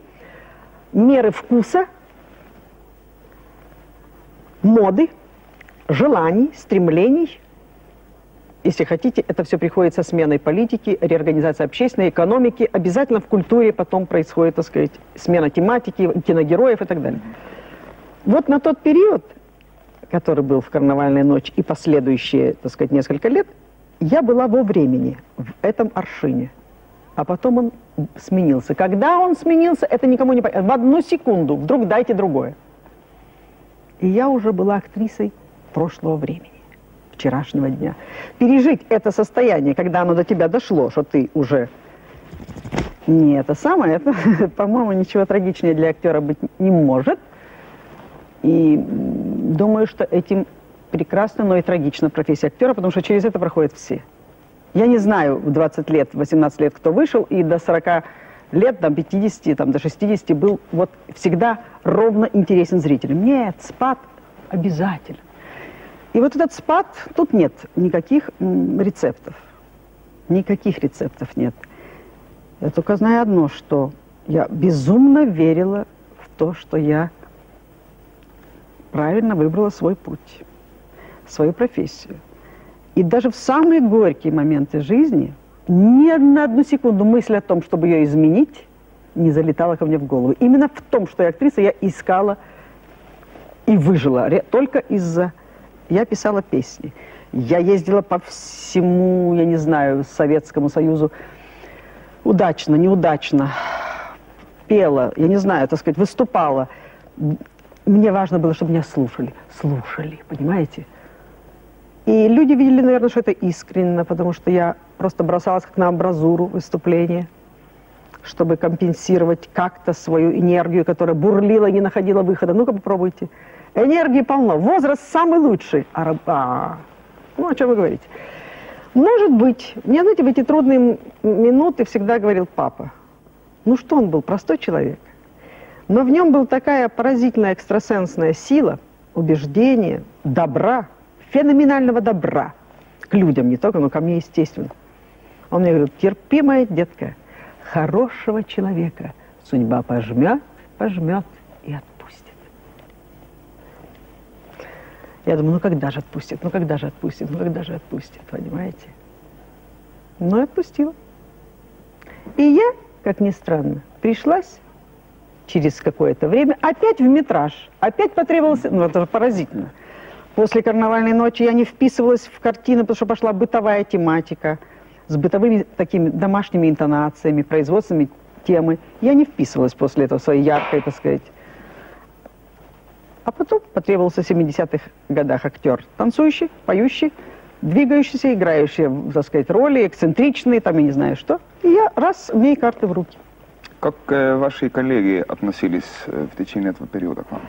Speaker 2: меры вкуса, моды, желаний, стремлений. Если хотите, это все приходит со сменой политики, реорганизации общественной экономики. Обязательно в культуре потом происходит, так сказать, смена тематики, киногероев и так далее. Вот на тот период, который был в карнавальную ночь и последующие, так сказать, несколько лет, я была во времени, в этом аршине. А потом он сменился. Когда он сменился, это никому не понятно. В одну секунду вдруг дайте другое. И я уже была актрисой прошлого времени, вчерашнего дня. Пережить это состояние, когда оно до тебя дошло, что ты уже не это самое, это, по-моему, ничего трагичнее для актера быть не может. И думаю, что этим прекрасно, но и трагично профессия актера, потому что через это проходят все. Я не знаю в 20 лет, 18 лет, кто вышел, и до 40 лет, там, 50, там, до 60 был вот всегда ровно интересен зрителям. Нет, спад обязательно. И вот этот спад, тут нет никаких рецептов. Никаких рецептов нет. Я только знаю одно, что я безумно верила в то, что я правильно выбрала свой путь, свою профессию. И даже в самые горькие моменты жизни ни на одну секунду мысль о том, чтобы ее изменить, не залетала ко мне в голову. Именно в том, что я актриса, я искала и выжила. Только из-за... Я писала песни. Я ездила по всему, я не знаю, Советскому Союзу. Удачно, неудачно. пела, я не знаю, так сказать, выступала, мне важно было, чтобы меня слушали. Слушали, понимаете? И люди видели, наверное, что это искренне, потому что я просто бросалась как на амбразуру выступления, чтобы компенсировать как-то свою энергию, которая бурлила и не находила выхода. Ну-ка попробуйте. Энергии полно. Возраст самый лучший. А, а, ну, о чем вы говорите? Может быть. Мне, знаете, в эти трудные минуты всегда говорил папа. Ну что он был? Простой человек. Но в нем была такая поразительная экстрасенсная сила, убеждение, добра, феноменального добра к людям, не только, но ко мне, естественно. Он мне говорил, терпимая детка, хорошего человека судьба пожмет, пожмет и отпустит. Я думаю, ну когда же отпустит, ну когда же отпустит, ну когда же отпустит, понимаете? Ну и отпустила. И я, как ни странно, пришлась через какое-то время опять в метраж. Опять потребовалось, ну это же поразительно. После карнавальной ночи я не вписывалась в картину, потому что пошла бытовая тематика с бытовыми такими домашними интонациями, производственными темы. Я не вписывалась после этого своей яркой, так сказать. А потом потребовался в 70-х годах актер, танцующий, поющий, двигающийся, играющий, так сказать, роли, эксцентричные, там я не знаю что. И я раз, мне карты в руки.
Speaker 1: Как э, ваши коллеги относились э, в течение этого периода к вам?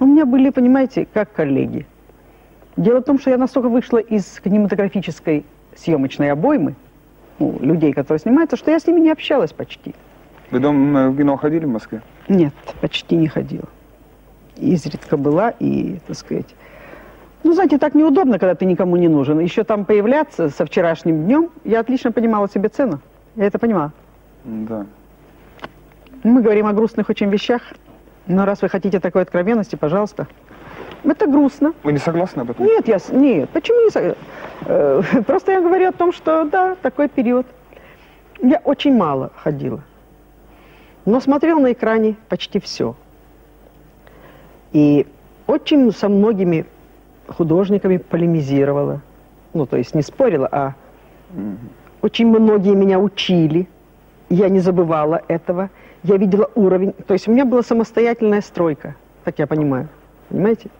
Speaker 2: У меня были, понимаете, как коллеги. Дело в том, что я настолько вышла из кинематографической съемочной обоймы, ну, людей, которые снимаются, что я с ними не общалась почти.
Speaker 1: Вы дом э, в кино ходили в Москве?
Speaker 2: Нет, почти не ходила. Изредка была и, так сказать... Ну, знаете, так неудобно, когда ты никому не нужен. Еще там появляться со вчерашним днем, я отлично понимала себе цену. Я это понимала.
Speaker 1: Да.
Speaker 2: Мы говорим о грустных очень вещах, но раз вы хотите такой откровенности, пожалуйста. Это грустно.
Speaker 1: Вы не согласны об этом?
Speaker 2: Нет, я, нет, почему не согласна? Э, просто я говорю о том, что да, такой период. Я очень мало ходила, но смотрела на экране почти все. И очень со многими художниками полемизировала. Ну, то есть не спорила, а очень многие меня учили – я не забывала этого. Я видела уровень. То есть у меня была самостоятельная стройка, так я понимаю. Понимаете?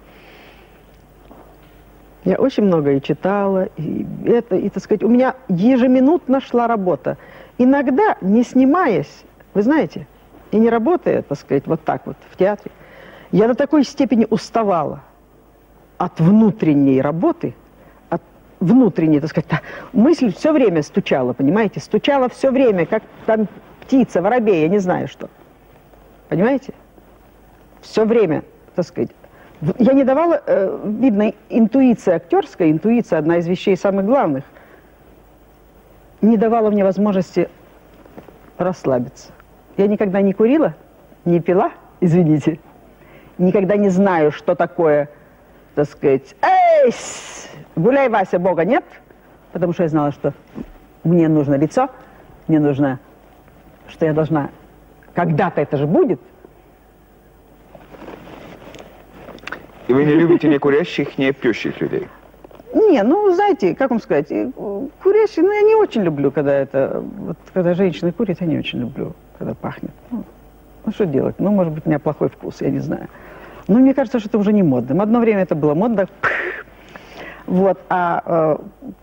Speaker 2: Я очень много и читала, и это, и, так сказать, у меня ежеминутно шла работа. Иногда, не снимаясь, вы знаете, и не работая, так сказать, вот так вот в театре, я до такой степени уставала от внутренней работы, внутренне, так сказать, мысль все время стучала, понимаете? Стучала все время, как там птица, воробей, я не знаю что. Понимаете? Все время, так сказать. Я не давала, э, видно, интуиция актерская, интуиция одна из вещей самых главных, не давала мне возможности расслабиться. Я никогда не курила, не пила, извините, никогда не знаю, что такое, так сказать, эй, Гуляй, Вася, Бога нет, потому что я знала, что мне нужно лицо, мне нужно, что я должна, когда-то это же будет.
Speaker 1: И вы не любите ни курящих, ни пьющих людей?
Speaker 2: Не, ну, знаете, как вам сказать, курящие, ну, я не очень люблю, когда это, вот, когда женщины курят, я не очень люблю, когда пахнет. Ну, ну, что делать? Ну, может быть, у меня плохой вкус, я не знаю. Но мне кажется, что это уже не модно. Одно время это было модно, вот. А э,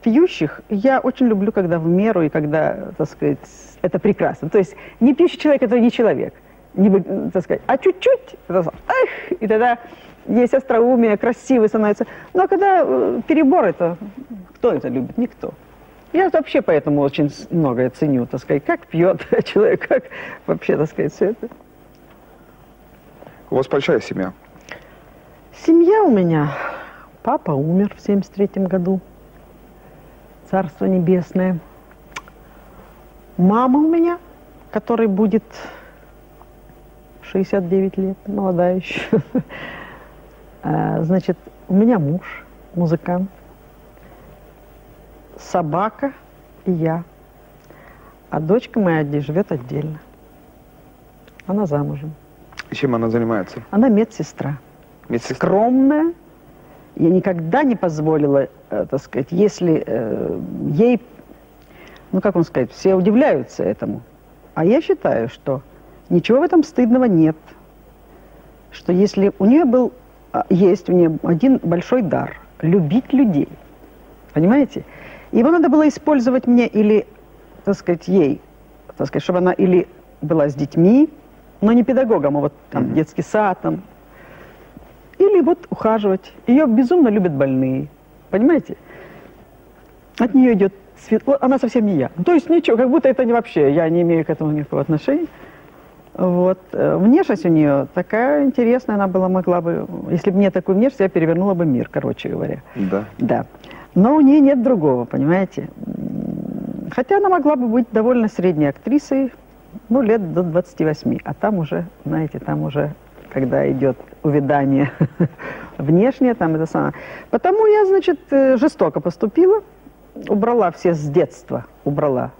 Speaker 2: пьющих я очень люблю, когда в меру и когда, так сказать, это прекрасно. То есть не пьющий человек – это не человек, не, так сказать, а чуть-чуть, эх, и тогда есть остроумие, красивый становится. Но когда э, перебор, это кто это любит? Никто. Я вообще поэтому очень многое ценю, так сказать, как пьет человек, как вообще, так сказать, все это.
Speaker 1: У вас большая семья?
Speaker 2: Семья у меня Папа умер в 73 году. Царство небесное. Мама у меня, которой будет 69 лет, молодая еще. А, значит, у меня муж, музыкант, собака и я. А дочка моя живет отдельно. Она замужем.
Speaker 1: Чем она занимается?
Speaker 2: Она медсестра.
Speaker 1: Медсестра?
Speaker 2: Скромная, я никогда не позволила, э, так сказать, если э, ей, ну как вам сказать, все удивляются этому. А я считаю, что Ничего в этом стыдного нет. Что если у нее был, а, есть у нее один большой дар – любить людей. Понимаете? Его надо было использовать мне или, так сказать, ей, так сказать, чтобы она или была с детьми, но не педагогом, а вот там
Speaker 1: Мгм.
Speaker 2: детский сад, там, или вот ухаживать. Ее безумно любят больные. Понимаете? От нее идет светло, она совсем не я. Ну, То есть ничего, как будто это не вообще, я не имею к этому никакого отношения. Вот. э, Внешность у нее такая интересная, она была, могла бы, если бы мне такую внешность, я перевернула бы мир, короче говоря.
Speaker 1: Да.
Speaker 2: Да. Но у нее нет другого, понимаете? Хотя она могла бы быть довольно средней актрисой, ну, лет до 28. А там уже, знаете, там уже, когда идет увядание внешнее, там это самое. Потому я, значит, э, жестоко поступила, убрала все с детства, убрала.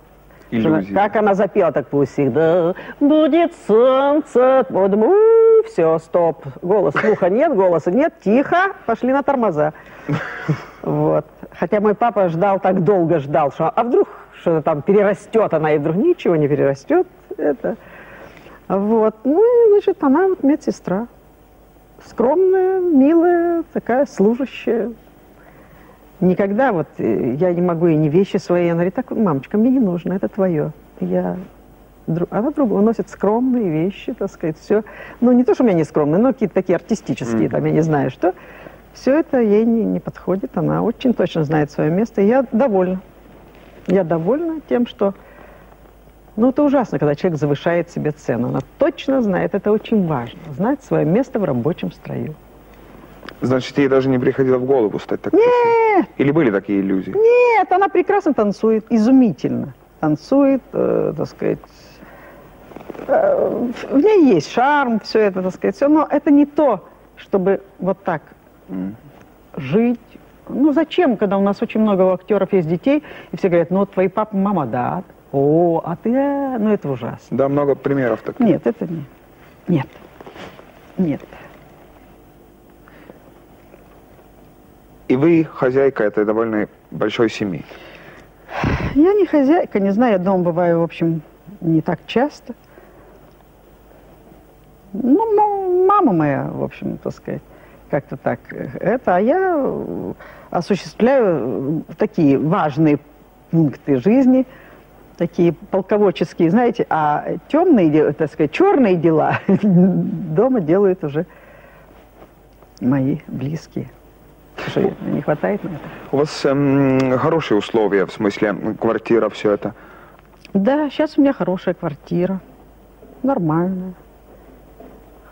Speaker 1: Иллюзии.
Speaker 2: Как она запела, так пусть всегда будет солнце. Вот думаю, все, стоп. Голос, слуха нет, голоса нет, тихо, пошли на тормоза. Вот. Хотя мой папа ждал, так долго ждал, что а вдруг что-то там перерастет она, и вдруг ничего не перерастет. Это. Вот. Ну, и, значит, она вот медсестра. Скромная, милая, такая служащая. Никогда вот э, я не могу и не вещи свои. Она говорит, так, мамочка, мне не нужно, это твое. Я... Она другую носит скромные вещи, так сказать, все. Ну, не то, что у меня не скромные, но какие-то такие артистические,
Speaker 1: Мгм.
Speaker 2: там, я не знаю что. Все это ей не, не подходит. Она очень точно знает свое место. И я довольна. Я довольна тем, что... Ну, это ужасно, когда человек завышает себе цену. Она точно знает, это очень важно. Знать свое место в рабочем строю.
Speaker 1: Значит, ей даже не приходило в голову стать так красивой? Или были такие иллюзии?
Speaker 2: Нет, она прекрасно танцует, изумительно. Танцует, э, так сказать. э, в- ней есть шарм, все это, так сказать, все. Но это не то, чтобы вот так жить. Ну зачем, когда у нас очень много у актеров есть детей, и все говорят, ну вот твои папа, мама, да. О, а ты, э, ну это ужасно.
Speaker 1: Да, много примеров таких.
Speaker 2: Нет, это не. Нет. Нет.
Speaker 1: И вы хозяйка этой довольно большой семьи.
Speaker 2: Я не хозяйка, не знаю, я дома бываю, в общем, не так часто. Ну, ма- мама моя, в общем, так сказать, как-то так. э, Это, а я э, осуществляю э, такие важные пункты жизни, такие полководческие, знаете, а темные, так сказать, черные дела дома делают уже мои близкие. Что, не хватает на это?
Speaker 1: У вас эм, хорошие условия, в смысле квартира, все это.
Speaker 2: Да, сейчас у меня хорошая квартира, нормальная,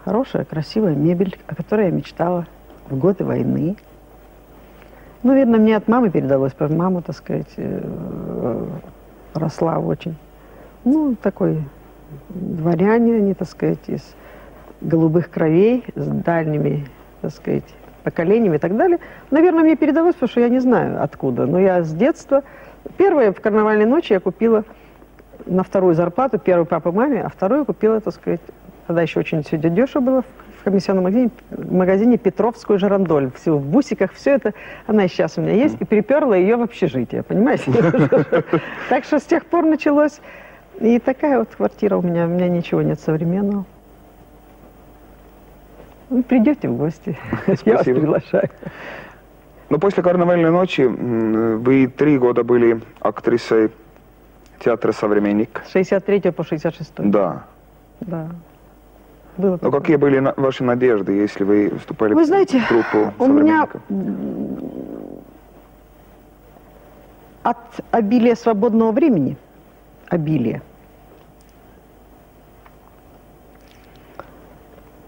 Speaker 2: хорошая, красивая мебель, о которой я мечтала в годы войны. Ну, видно, мне от мамы передалось, потому мама, так сказать, э, росла очень, ну, такой дворяне, они, так сказать, из голубых кровей, с дальними, так сказать, поколениями и так далее. Наверное, мне передалось, потому что я не знаю откуда. Но я с детства... Первое, в карнавальной ночи я купила на вторую зарплату, первую папу маме, а вторую купила, так сказать, тогда еще очень все дешево было, в- в комиссионном магазине, магазине Петровскую жерандоль. Все в бусиках, все это, она и сейчас у меня есть, и приперла ее в общежитие, понимаете? Так что с тех пор началось. И такая вот квартира у меня, у меня ничего нет современного. Вы придете в гости, я вас приглашаю.
Speaker 1: Но после карнавальной ночи вы три года были актрисой театра «Современник».
Speaker 2: С 63 по 66.
Speaker 1: Да.
Speaker 2: Да. Было
Speaker 1: Но какие были на- ваши надежды, если вы вступали
Speaker 2: Вы знаете,
Speaker 1: в труппу
Speaker 2: у меня от обилия свободного времени, обилия,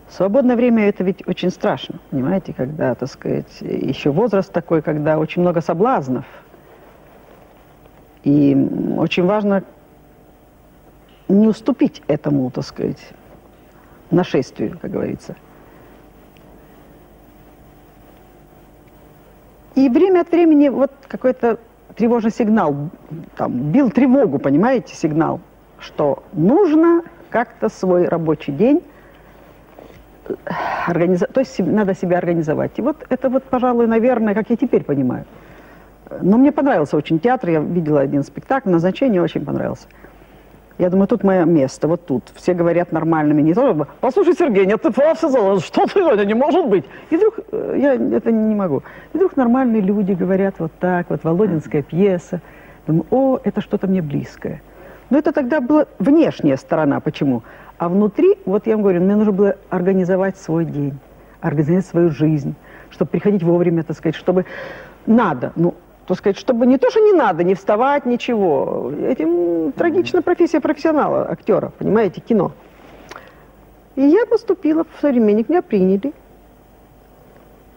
Speaker 2: Свободное время это ведь очень страшно, понимаете, когда, так сказать, еще возраст такой, когда очень много соблазнов. И очень важно не уступить этому, так сказать, нашествию, как говорится. И время от времени вот какой-то тревожный сигнал, там, бил тревогу, понимаете, сигнал, что нужно как-то свой рабочий день организовать, то есть надо себя организовать. И вот это вот, пожалуй, наверное, как я теперь понимаю. Но мне понравился очень театр, я видела один спектакль, назначение очень понравился. Я думаю, тут мое место, вот тут. Все говорят нормальными, не то, послушай, Сергей, нет, ты прав сказал, что ты, это не может быть. И вдруг, э, я это не могу. И вдруг нормальные люди говорят вот так, вот Володинская пьеса. Думаю, о, это что-то мне близкое. Но это тогда была внешняя сторона, почему? А внутри, вот я вам говорю, мне нужно было организовать свой день, организовать свою жизнь, чтобы приходить вовремя, так сказать, чтобы надо, ну, так сказать, чтобы не то, что не надо, не вставать, ничего. Этим трагична профессия профессионала, актера, понимаете, кино. И я поступила в современник, меня приняли.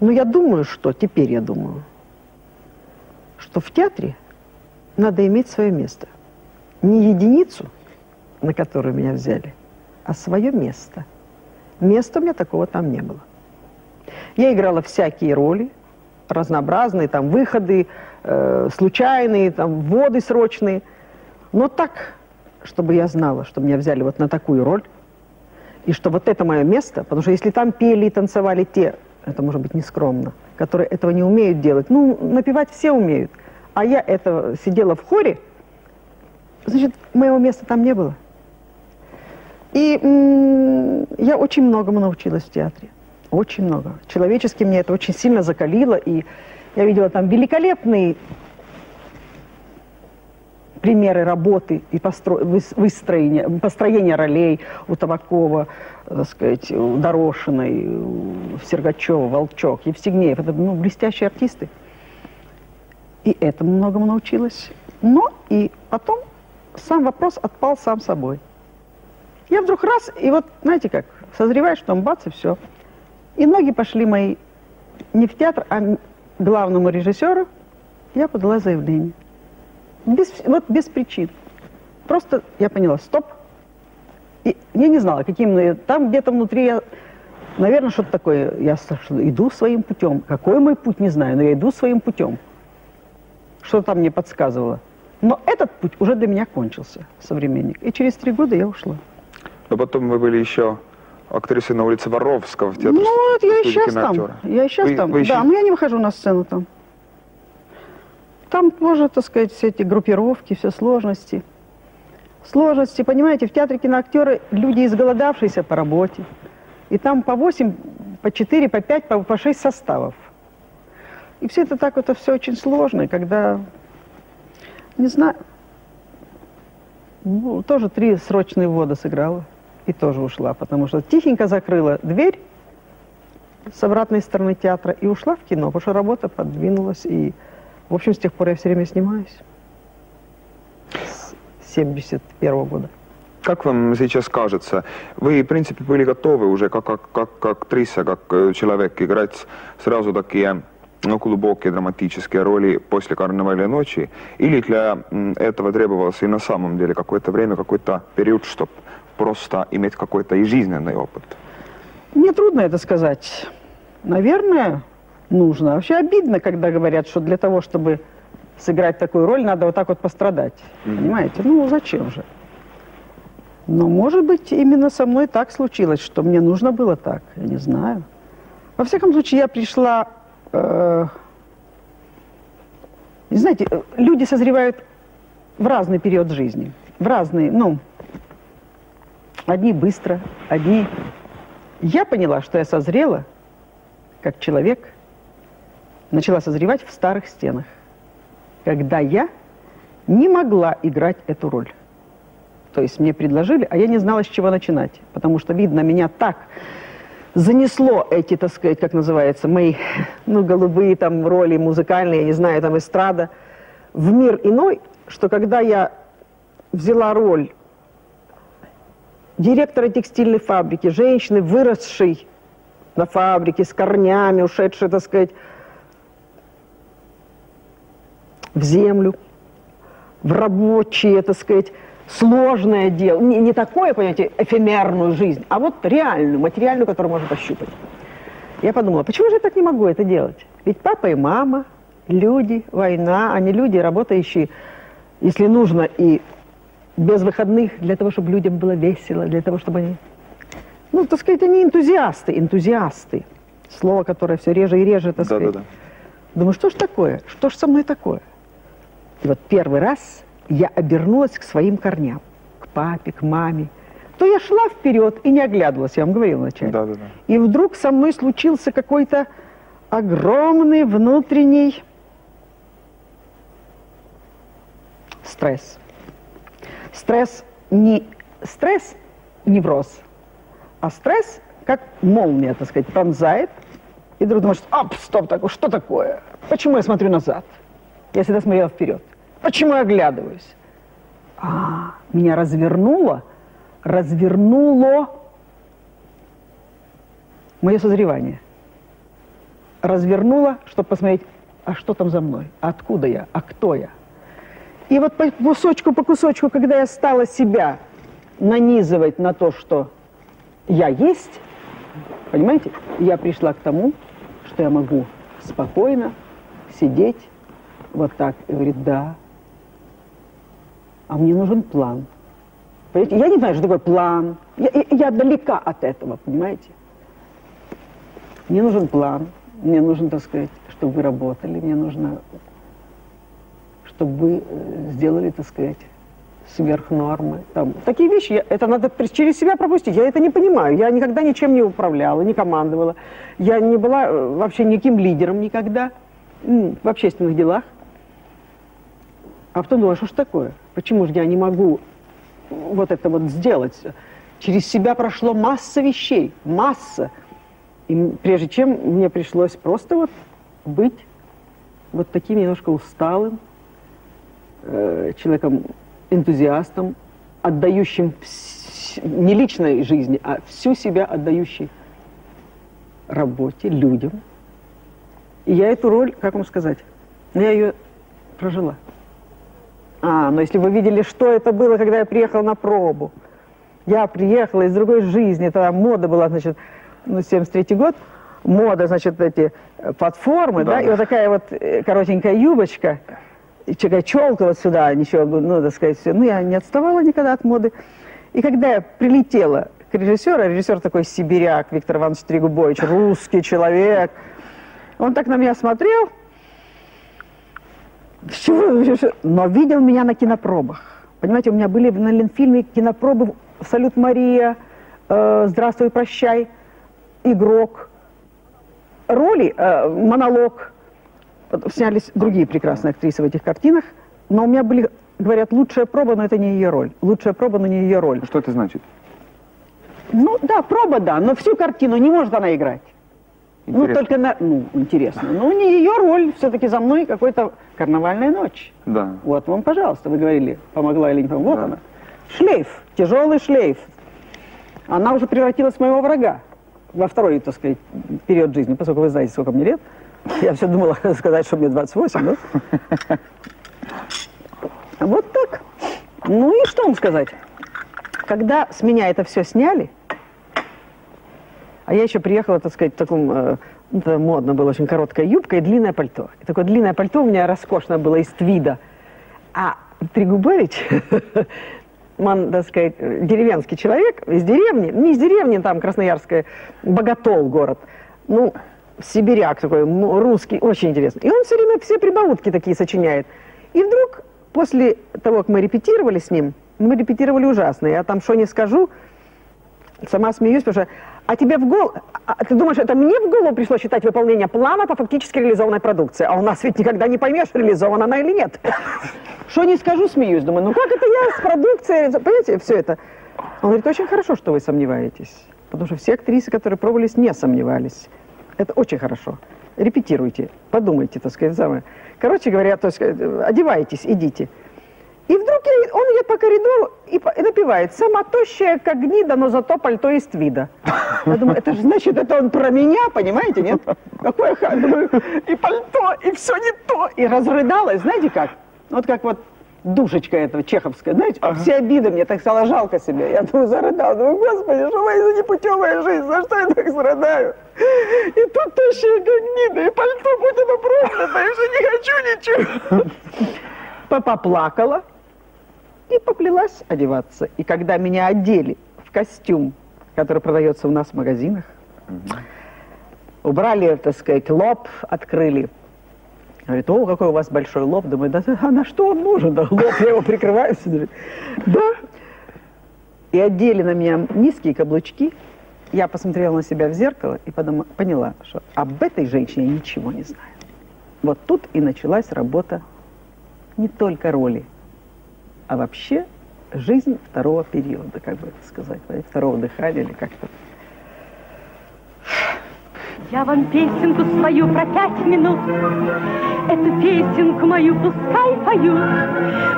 Speaker 2: Но я думаю, что, теперь я думаю, что в театре надо иметь свое место. Не единицу, на которую меня взяли, а свое место. Места у меня такого там не было. Я играла всякие роли, разнообразные, там, выходы, э, случайные, там, вводы срочные. Но так, чтобы я знала, что меня взяли вот на такую роль, и что вот это мое место, потому что если там пели и танцевали те, это может быть нескромно, которые этого не умеют делать. Ну, напевать все умеют. А я это сидела в хоре, значит, моего места там не было. И я очень многому научилась в театре. Очень много. Человечески мне это очень сильно закалило, и я видела там великолепные примеры работы и постро... выстроения, построения ролей у Табакова, так сказать, у Дорошиной, у Сергачева, Волчок, Евстигнеев. Это ну, блестящие артисты. И этому многому научилась. Но и потом сам вопрос отпал сам собой. Я вдруг раз, и вот, знаете как, созреваешь, там бац, и все. И ноги пошли мои не в театр, а главному режиссеру. Я подала заявление. Без, вот без причин. Просто я поняла, стоп. И я не знала, каким, но там где-то внутри я, наверное, что-то такое. Я иду своим путем. Какой мой путь, не знаю, но я иду своим путем. Что там мне подсказывало. Но этот путь уже для меня кончился, современник. И через три года я ушла.
Speaker 1: Но потом вы были еще актрисы на улице Воровского в театре.
Speaker 2: Ну, вот я и сейчас там. Я и сейчас вы, там. Вы да, но я не выхожу на сцену там. Там тоже, так сказать, все эти группировки, все сложности. Сложности, понимаете, в театре киноактеры люди изголодавшиеся по работе. И там по 8, по 4, по 5, по, по 6 составов. И все это так, это все очень сложно. Когда, не знаю, ну, тоже три срочные ввода сыграла и тоже ушла, потому что тихенько закрыла дверь с обратной стороны театра и ушла в кино, потому что работа подвинулась. И, в общем, с тех пор я все время снимаюсь. С 71 года.
Speaker 1: Как вам сейчас кажется, вы, в принципе, были готовы уже как, как, как, как актриса, как э, человек играть сразу такие ну, глубокие драматические роли после «Карнавальной ночи», или для этого требовалось и на самом деле какое-то время, какой-то период, чтобы просто иметь какой-то и жизненный опыт?
Speaker 2: Мне трудно это сказать. Наверное, нужно. Вообще обидно, когда говорят, что для того, чтобы сыграть такую роль, надо вот так вот пострадать. Mm-hmm. Понимаете? Ну, зачем же? Но, может быть, именно со мной так случилось, что мне нужно было так. Я не знаю. Во всяком случае, я пришла... Э, знаете, люди созревают в разный период жизни. В разные, ну, Одни быстро, одни... Я поняла, что я созрела, как человек, начала созревать в старых стенах, когда я не могла играть эту роль. То есть мне предложили, а я не знала, с чего начинать, потому что, видно, меня так занесло эти, так сказать, как называется, мои, ну, голубые там роли музыкальные, я не знаю, там эстрада, в мир иной, что когда я взяла роль директора текстильной фабрики, женщины, выросшей на фабрике, с корнями, ушедшей, так сказать, в землю, в рабочее, так сказать, сложное дело. Не, не такое, понимаете, эфемерную жизнь, а вот реальную, материальную, которую можно пощупать. Я подумала, почему же я так не могу это делать? Ведь папа и мама, люди, война, они люди, работающие, если нужно, и без выходных, для того, чтобы людям было весело, для того, чтобы они... Ну, так сказать, они энтузиасты, энтузиасты. Слово, которое все реже и реже, так сказать. Да, да, да. Думаю, что ж такое? Что ж со мной такое? И вот первый раз я обернулась к своим корням, к к папе, к маме, то я шла вперед и не оглядывалась, я вам говорила вначале.
Speaker 1: Да, да, да.
Speaker 2: И вдруг со мной случился какой-то огромный внутренний стресс. Стресс не стресс, невроз, а стресс, как молния, так сказать, пронзает, и вдруг думаешь, оп, стоп, так, что такое? Почему я смотрю назад? Я всегда смотрела вперед. Почему я оглядываюсь? А, меня развернуло, развернуло мое созревание. Развернуло, чтобы посмотреть, а что там за мной, откуда я, а кто я. И вот по кусочку, по кусочку, когда я стала себя нанизывать на то, что я есть, понимаете, я пришла к тому, что я могу спокойно сидеть вот так и говорить, да, а мне нужен план. Понимаете? Я не знаю, что такое план. Я, я, я далека от этого, понимаете? Мне нужен план, мне нужно, так сказать, чтобы вы работали, мне нужно, чтобы вы э, сделали, так сказать, сверх нормы. Там, такие вещи, я, это надо через себя пропустить. Я это не понимаю. Я никогда ничем не управляла, не командовала. Я не была э, вообще никаким лидером никогда в общественных делах. А потом думаю, что ж такое? Почему же я не могу вот это вот сделать? Через себя прошло масса вещей, масса. И прежде чем мне пришлось просто вот быть вот таким немножко усталым э, человеком, энтузиастом, отдающим не личной жизни, а всю себя отдающий работе, людям. И я эту роль, как вам сказать, ну, я ее прожила. А, но если вы видели, что это было, когда я приехала на пробу. Я приехала из другой жизни, тогда мода была, значит, ну, 73 год, мода, значит, эти э, платформы, да,
Speaker 1: Да,
Speaker 2: и вот такая вот э, коротенькая юбочка, и такая челка вот сюда, ничего, ну, так сказать, все. Ну, я не отставала никогда от моды. И когда я прилетела к режиссеру, а режиссер такой сибиряк, Виктор Иванович Трегубович, русский человек, он так на меня смотрел, но видел меня на кинопробах. Понимаете, у меня были на Ленфильме кинопробы «Салют, Мария», э, «Здравствуй, прощай», «Игрок», роли, э, монолог. Потом Снялись другие прекрасные актрисы в этих картинах, но у меня были, говорят, лучшая проба, но это не ее роль. Лучшая проба, но не ее роль.
Speaker 1: Что это значит?
Speaker 2: Ну да, проба, да, но всю картину не может она играть. Ну,
Speaker 1: Интересно.
Speaker 2: только на... Ну, интересно. Ну, не ее роль. Все-таки за мной какой-то карнавальная ночь.
Speaker 1: Да.
Speaker 2: Вот вам, пожалуйста, вы говорили, помогла или не помогла. Вот
Speaker 1: Да.
Speaker 2: она. Шлейф, тяжелый шлейф. Она уже превратилась в моего врага во второй, так сказать, период жизни, поскольку вы знаете, сколько мне лет. Я все думала сказать, что мне 28, да? Вот так. Ну и что вам сказать? Когда с меня это все сняли, а я еще приехала, так сказать, в таком, э, ну, это модно было, очень короткая юбка и длинное пальто. И такое длинное пальто у меня роскошное было из твида. А Трегубович, он, так сказать, деревенский человек, из деревни, не из деревни, там, Красноярская, Боготол город, ну, сибиряк такой, русский, очень интересно. И он все время все прибаутки такие сочиняет. И вдруг, после того, как мы репетировали с ним, мы репетировали ужасно. Я там что не скажу, сама смеюсь, потому что а тебе в голову, а ты думаешь, это мне в голову пришло считать выполнение плана по фактически реализованной продукции? А у нас ведь никогда не поймешь, реализована она или нет. Что не скажу, смеюсь, думаю, ну как это я с продукцией, понимаете, все это. Он говорит, очень хорошо, что вы сомневаетесь, потому что все актрисы, которые пробовались, не сомневались. Это очень хорошо. Репетируйте, подумайте, так сказать, самое. Короче говоря, то есть, э, одевайтесь, идите. И вдруг я- он идет по коридору и, и напевает «Сама тощая, как гнида, но зато пальто из твида». Я думаю, это же значит, это он про меня, понимаете, нет? Какое думаю, и пальто, и все не то. И разрыдалась, знаете как? Вот как вот душечка этого, чеховская, знаете, все обиды мне, так стало жалко себе. Я думаю, зарыдала, думаю, господи, что моя за непутевая жизнь, за что я так страдаю? И тут тощая, гнида, и пальто, оно проклято, я же не хочу ничего. Поплакала и поплелась одеваться. И когда меня одели в костюм, который продается у нас в магазинах, убрали, так сказать, лоб, открыли. Говорит, о, какой у вас большой лоб. Думаю, да а на что он нужен? Да, лоб, я его прикрываю. Да. и одели на меня низкие каблучки, я посмотрела на себя в зеркало и подума- поняла, что об этой женщине я ничего не знаю. Вот тут и началась работа не только роли, а вообще жизнь второго периода, как бы это сказать, второго дыхания или как-то.
Speaker 3: Я вам песенку спою про пять минут. Эту песенку мою пускай поют.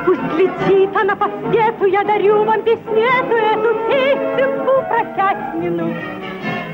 Speaker 3: Пусть летит она по свету, я дарю вам песнету, эту песенку про пять минут.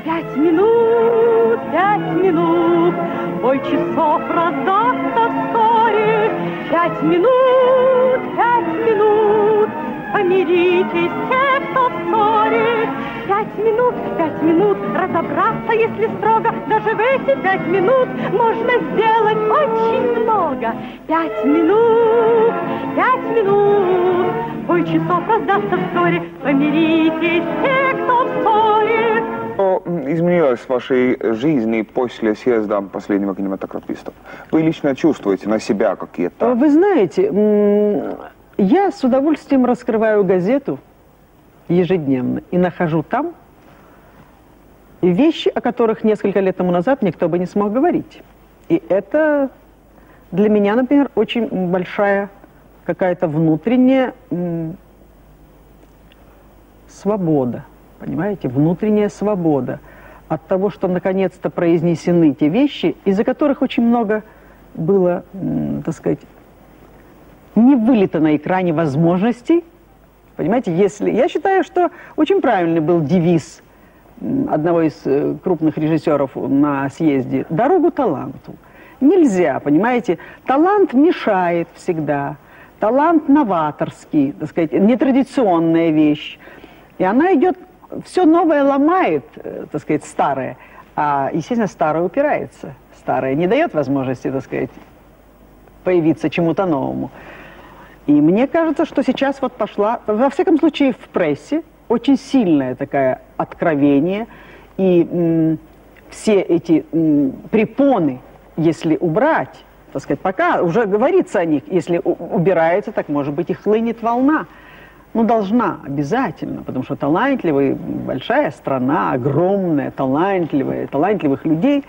Speaker 3: Пять минут, пять минут, бой часов раздастся вскоре. Пять минут, пять минут, помиритесь все, кто в ссоре. Пять минут, пять минут, разобраться, если строго, даже в эти пять минут можно сделать очень много. Пять минут, пять минут, бой часов раздастся вскоре, помиритесь все, кто в ссоре.
Speaker 1: Что изменилось в вашей жизни после съезда последнего кинематографиста? Вы лично чувствуете на себя какие-то...
Speaker 2: Вы знаете, м, я с удовольствием раскрываю газету ежедневно и нахожу там вещи, о которых несколько лет тому назад никто бы не смог говорить. И это для меня, например, очень большая какая-то внутренняя свобода, понимаете, внутренняя свобода от того, что наконец-то произнесены те вещи, из-за которых очень много было, так сказать, не вылито на экране возможностей. Понимаете, если... Я считаю, что очень правильный был девиз одного из э, крупных режиссеров на съезде «Дорогу таланту». Нельзя, понимаете, талант мешает всегда. Талант новаторский, так сказать, нетрадиционная вещь. И она идет, все новое ломает, э, так сказать, старое. А, естественно, старое упирается. Старое не дает возможности, так сказать, появиться чему-то новому. И мне кажется, что сейчас вот пошла, во всяком случае, в прессе очень сильное такое откровение. И м, все эти м, препоны, если убрать, так сказать, пока уже говорится о них, если убирается, так может быть и хлынет волна. Ну, должна обязательно, потому что талантливые, большая страна, огромная, талантливая, талантливых людей.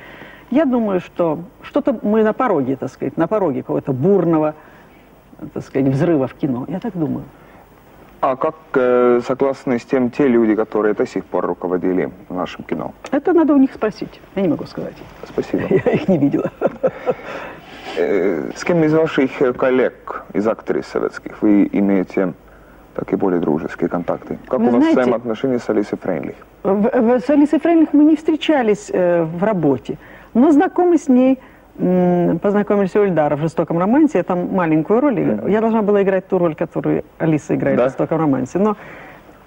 Speaker 2: Я думаю, что что-то мы на пороге, так сказать, на пороге какого-то бурного, так сказать, взрыва в кино. Я так думаю.
Speaker 1: А как э, согласны с тем те люди, которые до сих пор руководили нашим кино?
Speaker 2: Это надо у них спросить. Я не могу сказать.
Speaker 1: Спасибо.
Speaker 2: Я их не видела.
Speaker 1: Э, С кем из ваших э, коллег, из актрис советских, вы имеете такие более дружеские контакты? Как
Speaker 2: Вы
Speaker 1: у вас
Speaker 2: знаете-
Speaker 1: взаимоотношения с Алисой Фрейнлих?
Speaker 2: В- в- С Алисой Фрейнлих мы не встречались э, в работе, но знакомы с ней, познакомились у Эльдара в «Жестоком романсе», я там маленькую роль, играла. я должна была играть ту роль, которую Алиса играет
Speaker 1: Да?
Speaker 2: в «Жестоком романсе», но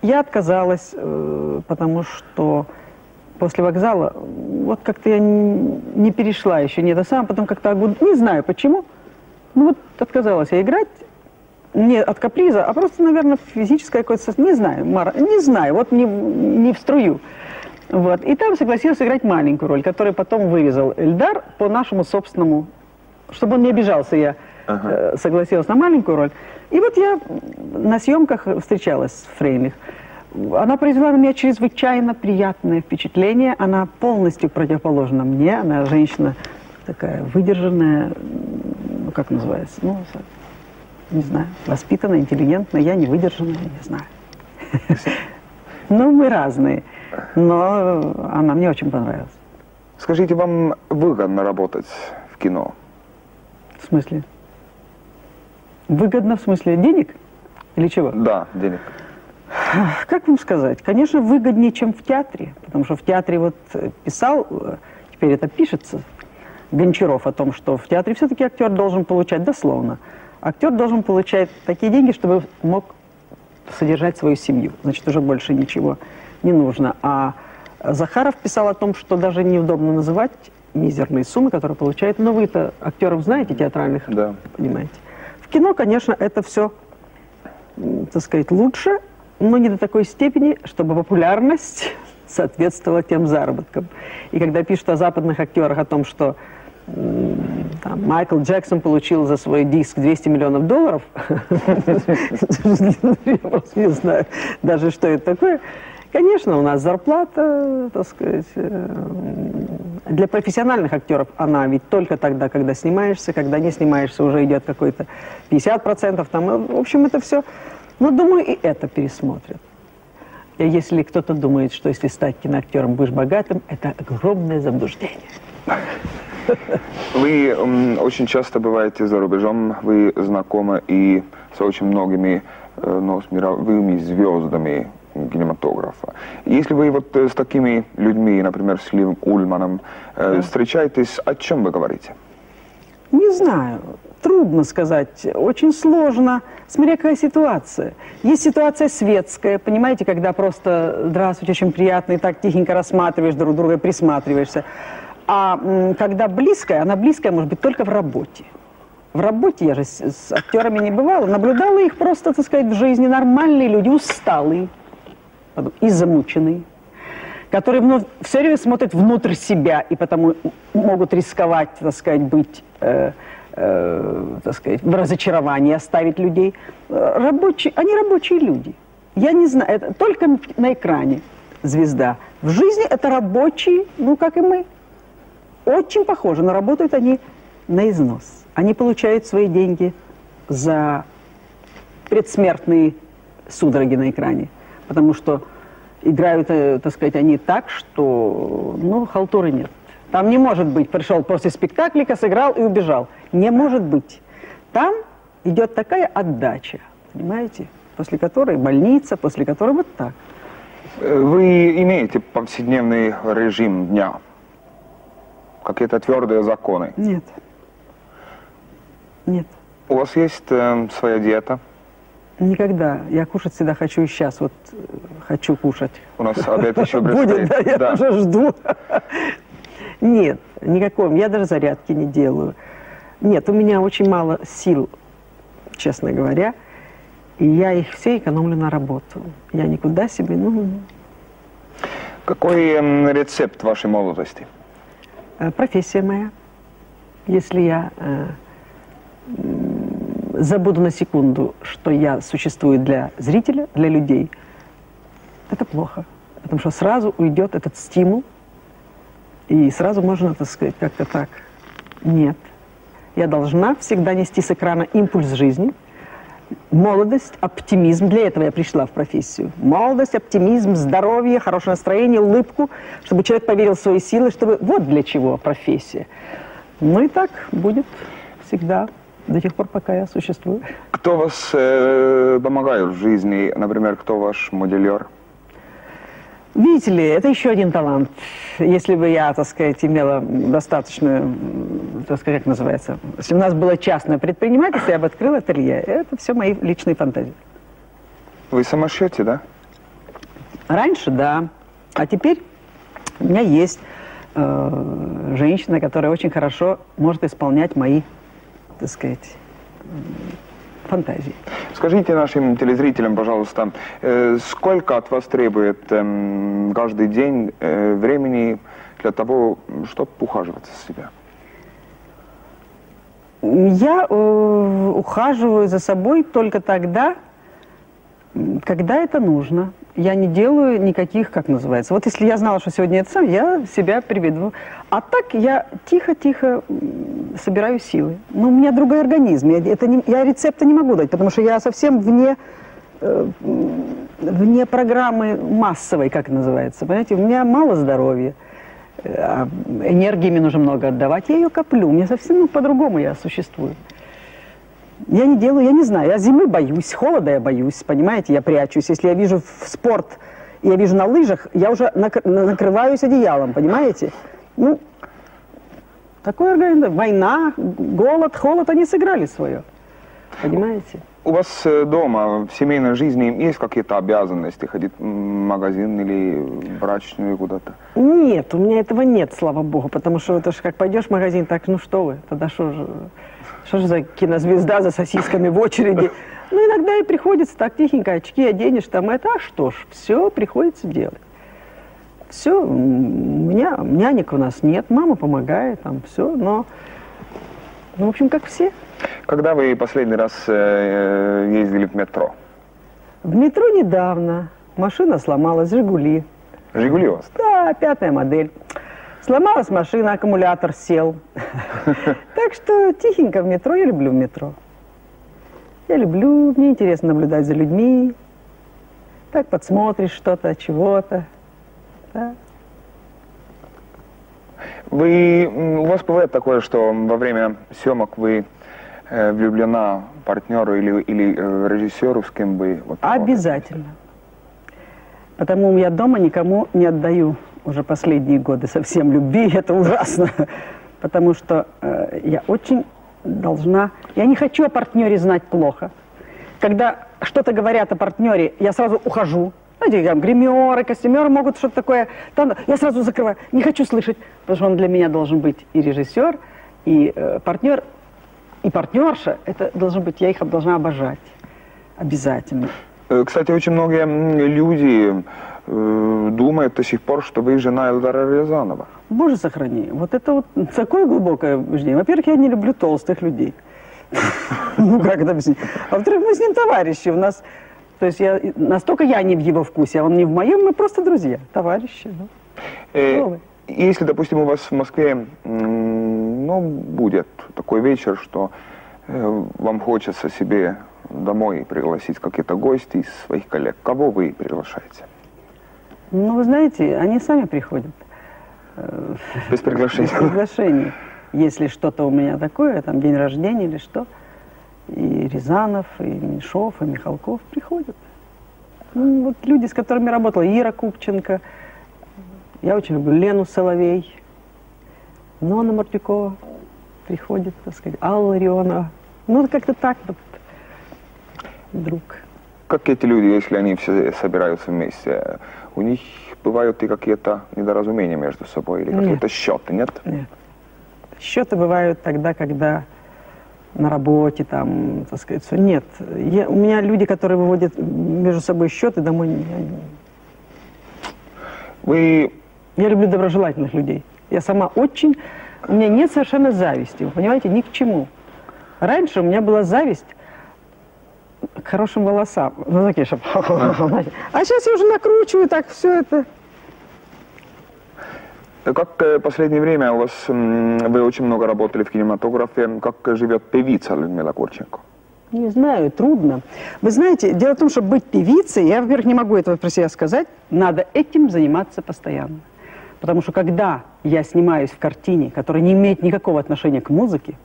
Speaker 2: я отказалась, э, потому что после вокзала, вот как-то я не, перешла еще, не это самое, потом как-то, не знаю почему, ну вот отказалась я играть, не от каприза, а просто, наверное, физическое какое-то, не знаю, мара- не знаю, вот не, не в струю. Вот. И там согласилась играть маленькую роль, которую потом вырезал Эльдар по нашему собственному, чтобы он не обижался, я
Speaker 1: Ага.
Speaker 2: э, согласилась на маленькую роль. И вот я на съемках встречалась с Фрейнлих. Она произвела на меня чрезвычайно приятное впечатление. Она полностью противоположна мне. Она женщина такая выдержанная, ну как называется, ну, не знаю, воспитанная, интеллигентная. Я не выдержанная, не знаю. Ну, мы разные. Но она мне очень понравилась.
Speaker 1: Скажите, вам выгодно работать в кино?
Speaker 2: В смысле? Выгодно в смысле денег? Или чего?
Speaker 1: Да, денег.
Speaker 2: Как вам сказать? Конечно, выгоднее, чем в театре. Потому что в театре вот э, писал, э, теперь это пишется, Гончаров о том, что в театре все-таки актер должен получать, дословно, актер должен получать такие деньги, чтобы мог содержать свою семью. Значит, уже больше ничего не нужно. А Захаров писал о том, что даже неудобно называть мизерные суммы, которые получает. Но вы-то актеров знаете театральных,
Speaker 1: Да.
Speaker 2: понимаете. В кино, конечно, это все, так сказать, лучше, но не до такой степени, чтобы популярность соответствовала тем заработкам. И когда пишут о западных актерах, о том, что там, Майкл Джексон получил за свой диск 200 миллионов долларов. Я просто не знаю даже, что это такое. Конечно, у нас зарплата, так сказать, э, для профессиональных актеров она ведь только тогда, когда снимаешься, когда не снимаешься, уже идет какой-то 50%. Там, э, в общем, это все. Но, думаю, и это пересмотрят. И Если кто-то думает, что если стать киноактером будешь богатым, это огромное заблуждение.
Speaker 1: Вы очень часто бываете за рубежом, вы знакомы и с очень многими э, ну, с мировыми звездами кинематографа. Если вы вот э, с такими людьми, например, с Ливом Ульманом, э, встречаетесь, о чем вы говорите?
Speaker 2: Не знаю, трудно сказать, очень сложно, смотря какая ситуация. Есть ситуация светская, понимаете, когда просто «здравствуйте, очень приятно», и так тихенько рассматриваешь друг друга, присматриваешься. А когда близкая, она близкая может быть только в работе. В работе я же с, с актерами не бывала, наблюдала их просто, так сказать, в жизни. Нормальные люди, усталые и замученные, которые вновь- все время смотрят внутрь себя и потому могут рисковать, так сказать, быть, э, э, так сказать, в разочаровании, оставить людей. Рабочие, они рабочие люди. Я не знаю, это только на экране звезда. В жизни это рабочие, ну, как и мы. Очень похожи, но работают они на износ. Они получают свои деньги за предсмертные судороги на экране. Потому что играют, э, так сказать, они так, что, ну, халтуры нет. Там не может быть, пришел после спектаклика, сыграл и убежал. Не может быть. Там идет такая отдача, понимаете, после которой больница, после которой вот так.
Speaker 1: Вы имеете повседневный режим дня? Какие-то твердые законы?
Speaker 2: Нет. Нет.
Speaker 1: У вас есть э, своя диета?
Speaker 2: Никогда. Я кушать всегда хочу и сейчас. Вот э, хочу кушать.
Speaker 1: У нас обед еще
Speaker 2: Будет, да, я
Speaker 1: Да.
Speaker 2: уже жду. Нет, никакой. Я даже зарядки не делаю. Нет, у меня очень мало сил, честно говоря. И я их все экономлю на работу. Я никуда себе, ну,
Speaker 1: Какой рецепт вашей молодости?
Speaker 2: э, профессия моя. Если я э, забуду на секунду, что я существую для зрителя, для людей, это плохо. Потому что сразу уйдет этот стимул, и сразу можно, так сказать, как-то так. Нет. Я должна всегда нести с экрана импульс жизни, молодость, оптимизм. Для этого я пришла в профессию. Молодость, оптимизм, здоровье, хорошее настроение, улыбку, чтобы человек поверил в свои силы, чтобы... Вот для чего профессия. Ну и так будет всегда, до тех пор, пока я существую.
Speaker 1: Кто вас э, помогает в жизни? Например, кто ваш модельер?
Speaker 2: Видите ли, это еще один талант. Если бы я, так сказать, имела достаточную, так сказать, как называется, если у нас было частное предпринимательство, я бы открыла ателье. Это все мои личные фантазии.
Speaker 1: Вы сама шьете, да?
Speaker 2: Раньше, да. А теперь у меня есть э, женщина, которая очень хорошо может исполнять мои, так сказать, фантазии.
Speaker 1: Скажите нашим телезрителям, пожалуйста, э, сколько от вас требует эм, каждый день э, времени для того, чтобы ухаживать за себя?
Speaker 2: Я э, ухаживаю за собой только тогда, когда это нужно. Я не делаю никаких, как называется. Вот если я знала, что сегодня это сам, я себя приведу. А так я тихо-тихо собираю силы. Но у меня другой организм. Я, это не- я рецепта не могу дать, потому что я совсем вне, э, вне программы массовой, как называется. Понимаете, у меня мало здоровья. Э, а энергии мне нужно много отдавать. Я ее коплю. У меня совсем ну, по-другому я существую. Я не делаю, я не знаю. Я зимы боюсь, холода я боюсь, понимаете, я прячусь. Если я вижу в спорт, я вижу на лыжах, я уже накр- на- накрываюсь одеялом, понимаете? Ну, такой организм. Война, голод, холод, они сыграли свое. Понимаете?
Speaker 1: У вас э, дома в семейной жизни есть какие-то обязанности ходить в магазин или брачную куда-то?
Speaker 2: Нет, у меня этого нет, слава богу, потому что это же как пойдешь в магазин, так, ну что вы, тогда что же, что же за кинозвезда за сосисками в очереди? Ну, иногда и приходится так тихенько, очки оденешь, там это, а что ж, все приходится делать. Все, у меня нянек у нас нет, мама помогает, там все, но, ну, в общем, как все.
Speaker 1: Когда вы последний раз э, ездили в метро?
Speaker 2: В метро недавно машина сломалась, «Жигули».
Speaker 1: Жигули у вас?
Speaker 2: Да, пятая модель. Сломалась машина, аккумулятор сел. Так что тихенько в метро, я люблю в метро. Я люблю, мне интересно наблюдать за людьми. Так подсмотришь что-то, чего-то. Да.
Speaker 1: Вы, у вас бывает такое, что во время съемок вы э, влюблена партнеру или, или э, режиссеру, с кем вы... Вот,
Speaker 2: Обязательно. Потому я дома никому не отдаю уже последние годы совсем любви. Это ужасно. Потому что э, я очень должна... Я не хочу о партнере знать плохо. Когда что-то говорят о партнере, я сразу ухожу. Знаете, там гримеры, костюмеры могут что-то такое. Там, я сразу закрываю. Не хочу слышать, потому что он для меня должен быть и режиссер, и э, партнер, и партнерша. Это должен быть, я их должна обожать. Обязательно.
Speaker 1: Э, Кстати, очень многие люди э, думают до сих пор, что вы жена Элдара Рязанова.
Speaker 2: Боже сохрани, вот это вот такое глубокое убеждение. Во-первых, я не люблю толстых людей. Ну, как это объяснить? А во-вторых, мы с ним товарищи. У нас, то есть я, настолько я не в его вкусе, а он не в моем, мы просто друзья, товарищи. ну.
Speaker 1: Э? Если, допустим, у вас в Москве ну, будет такой вечер, что э, вам хочется себе домой пригласить какие-то гости из своих коллег, кого вы приглашаете?
Speaker 2: Ну, вы знаете, они сами приходят. Э,
Speaker 1: Без приглашения.
Speaker 2: Без приглашений. Если что-то у меня такое, там день рождения или что, и Рязанов, и Меньшов, и Михалков приходят. Ну, вот люди, с которыми работала, Ира Купченко, я очень люблю Лену Соловей, Нона Мартюкова приходит, так сказать, Алла Ларионова. Ну, как-то так вот, друг.
Speaker 1: Как эти люди, если они все собираются вместе, у них бывают и какие-то недоразумения между собой или какие-то счеты, нет?
Speaker 2: Нет. Счеты бывают тогда, когда на работе, там, так сказать, всё. Нет. Я- у меня люди, которые выводят между собой счеты, домой не... я-
Speaker 1: Вы
Speaker 2: Я люблю доброжелательных людей. Я сама очень... У меня нет совершенно зависти, вы понимаете, ни к чему. Раньше у меня была зависть к хорошим волосам. Ну, такие, чтоб... А сейчас я уже накручиваю так все это.
Speaker 1: Как э, последнее время у вас, вы очень много работали в кинематографе, как живет певица Людмила Гурченко?
Speaker 2: Не знаю, трудно. Вы знаете, дело в том, что быть певицей, я, во-первых, не могу этого про себя сказать, надо этим заниматься постоянно. Потому что когда я снимаюсь в картине, которая не имеет никакого отношения к музыке,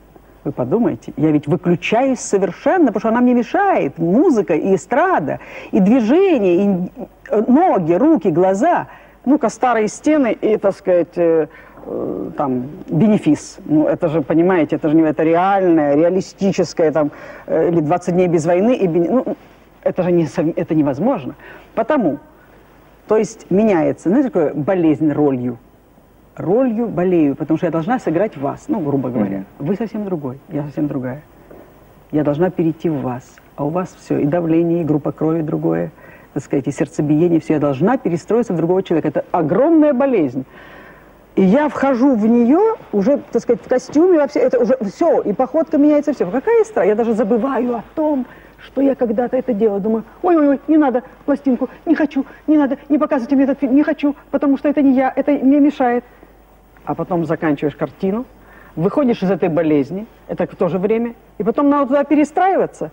Speaker 2: вы подумайте, я ведь выключаюсь совершенно, потому что она мне мешает. Музыка и эстрада, и движение, и э, ноги, руки, глаза. Ну-ка, старые стены и, так сказать, э, э, там, бенефис. Ну, это же, понимаете, это же не это реальное, реалистическое, там, э, или 20 дней без войны. И бене- ну, это же не, это невозможно. Потому, то есть меняется, знаете, такое болезнь ролью. Ролью болею, потому что я должна сыграть вас, ну, грубо говоря. Вы совсем другой, я совсем другая. Я должна перейти в вас. А у вас все, и давление, и группа крови другое, так сказать, и сердцебиение, все. Я должна перестроиться в другого человека. Это огромная болезнь. И я вхожу в нее уже, так сказать, в костюме, во все, это уже все, и походка меняется, все. Какая страх? Я даже забываю о том, что я когда-то это делала. Думаю, ой-ой-ой, не надо пластинку, не хочу, не надо, не показывайте мне этот фильм, не хочу, потому что это не я, это мне мешает. А потом заканчиваешь картину, выходишь из этой болезни, это в то же время, и потом надо туда перестраиваться.